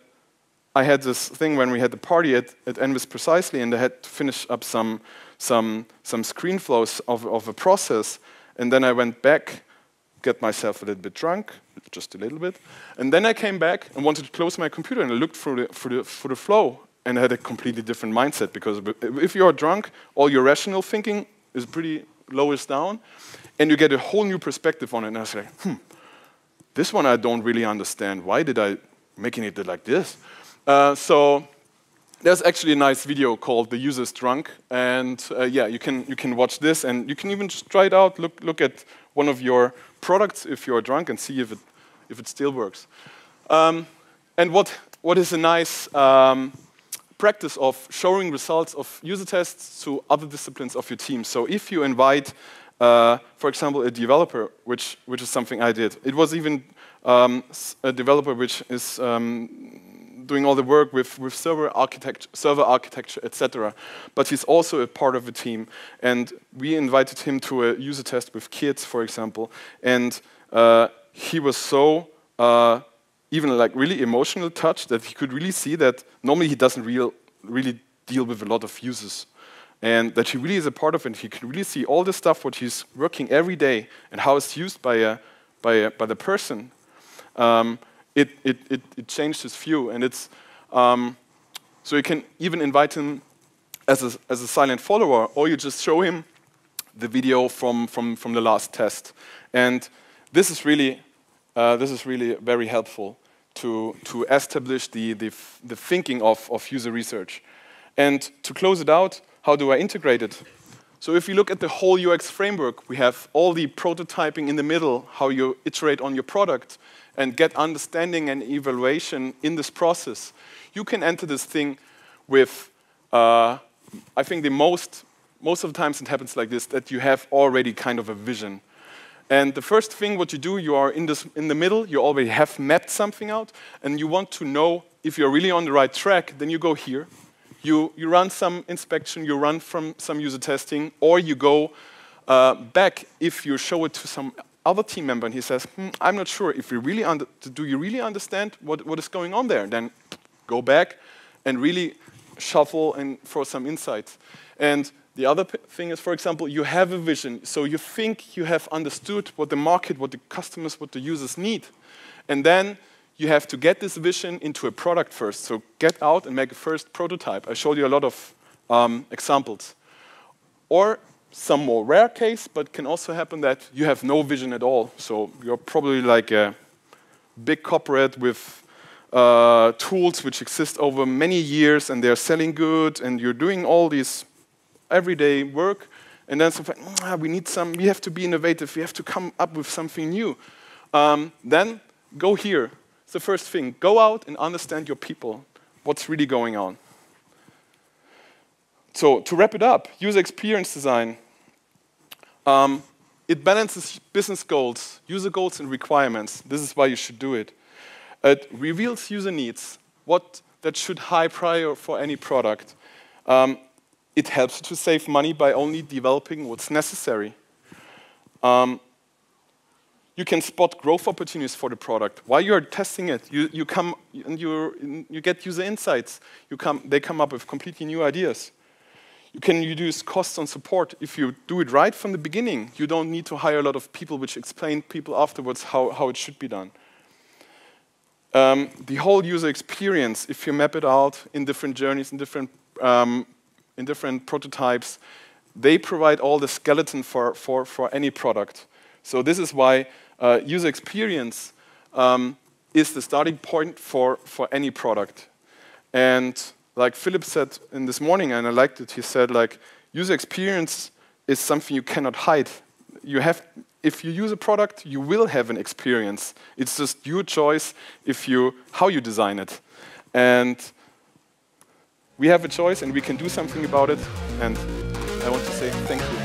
I had this thing when we had the party at, at Envis Precisely, and I had to finish up some, some, some screen flows of, of a process, and then I went back get myself a little bit drunk, just a little bit. And then I came back and wanted to close my computer and I looked through the, through the, through the flow and I had a completely different mindset because if you're drunk, all your rational thinking is pretty lowest down and you get a whole new perspective on it. And I was like, hmm, this one I don't really understand. Why did I making it like this? Uh, so there's actually a nice video called "The User's Drunk," and uh, yeah, you can you can watch this, and you can even just try it out. Look look at one of your products if you're drunk and see if it, if it still works. Um, and what, what is a nice um, practice of showing results of user tests to other disciplines of your team. So if you invite, uh, for example, a developer, which, which is something I did. It was even um, a developer which is um, doing all the work with, with server architecture, server architecture, etc. But he's also a part of a team. And we invited him to a user test with kids, for example. And uh, he was so uh, even like really emotional touched that he could really see that normally he doesn't real, really deal with a lot of users. And that he really is a part of it. He can really see all the stuff what he's working every day and how it's used by, a, by, a, by the person. Um, it, it, it, it changed his view. And it's, um, so you can even invite him as a, as a silent follower, or you just show him the video from, from, from the last test. And this is really, uh, this is really very helpful to, to establish the, the, the thinking of, of user research. And to close it out, how do I integrate it? So if you look at the whole UX framework, we have all the prototyping in the middle, how you iterate on your product and get understanding and evaluation in this process. You can enter this thing with, uh, I think the most, most of the times it happens like this, that you have already kind of a vision. And the first thing what you do, you are in, this, in the middle, you already have mapped something out, and you want to know if you're really on the right track, then you go here. You, you run some inspection, you run from some user testing, or you go uh, back if you show it to some other team member and he says, hmm, I'm not sure if you really do you really understand what, what is going on there? Then go back and really shuffle and for some insights. And the other thing is, for example, you have a vision. So you think you have understood what the market, what the customers, what the users need. And then you have to get this vision into a product first. So get out and make a first prototype. I showed you a lot of um, examples. Or some more rare case, but can also happen that you have no vision at all. So you're probably like a big corporate with uh, tools which exist over many years and they're selling good and you're doing all this everyday work and then something, ah, we need some, we have to be innovative, we have to come up with something new. Um, then go here. The first thing. Go out and understand your people, what's really going on. So to wrap it up, user experience design, um, it balances business goals, user goals, and requirements. This is why you should do it. It reveals user needs, what that should high prior for any product. Um, it helps to save money by only developing what's necessary. Um, you can spot growth opportunities for the product. While you're testing it, you, you come and you you get user insights. You come, they come up with completely new ideas. You can reduce costs on support. If you do it right from the beginning, you don't need to hire a lot of people which explain people afterwards how, how it should be done. Um, the whole user experience, if you map it out in different journeys, in different, um, in different prototypes, they provide all the skeleton for, for, for any product. So this is why uh, user experience um, is the starting point for, for any product. And like Philip said in this morning, and I liked it, he said like, user experience is something you cannot hide. You have, if you use a product, you will have an experience. It's just your choice if you, how you design it. And we have a choice and we can do something about it. And I want to say thank you.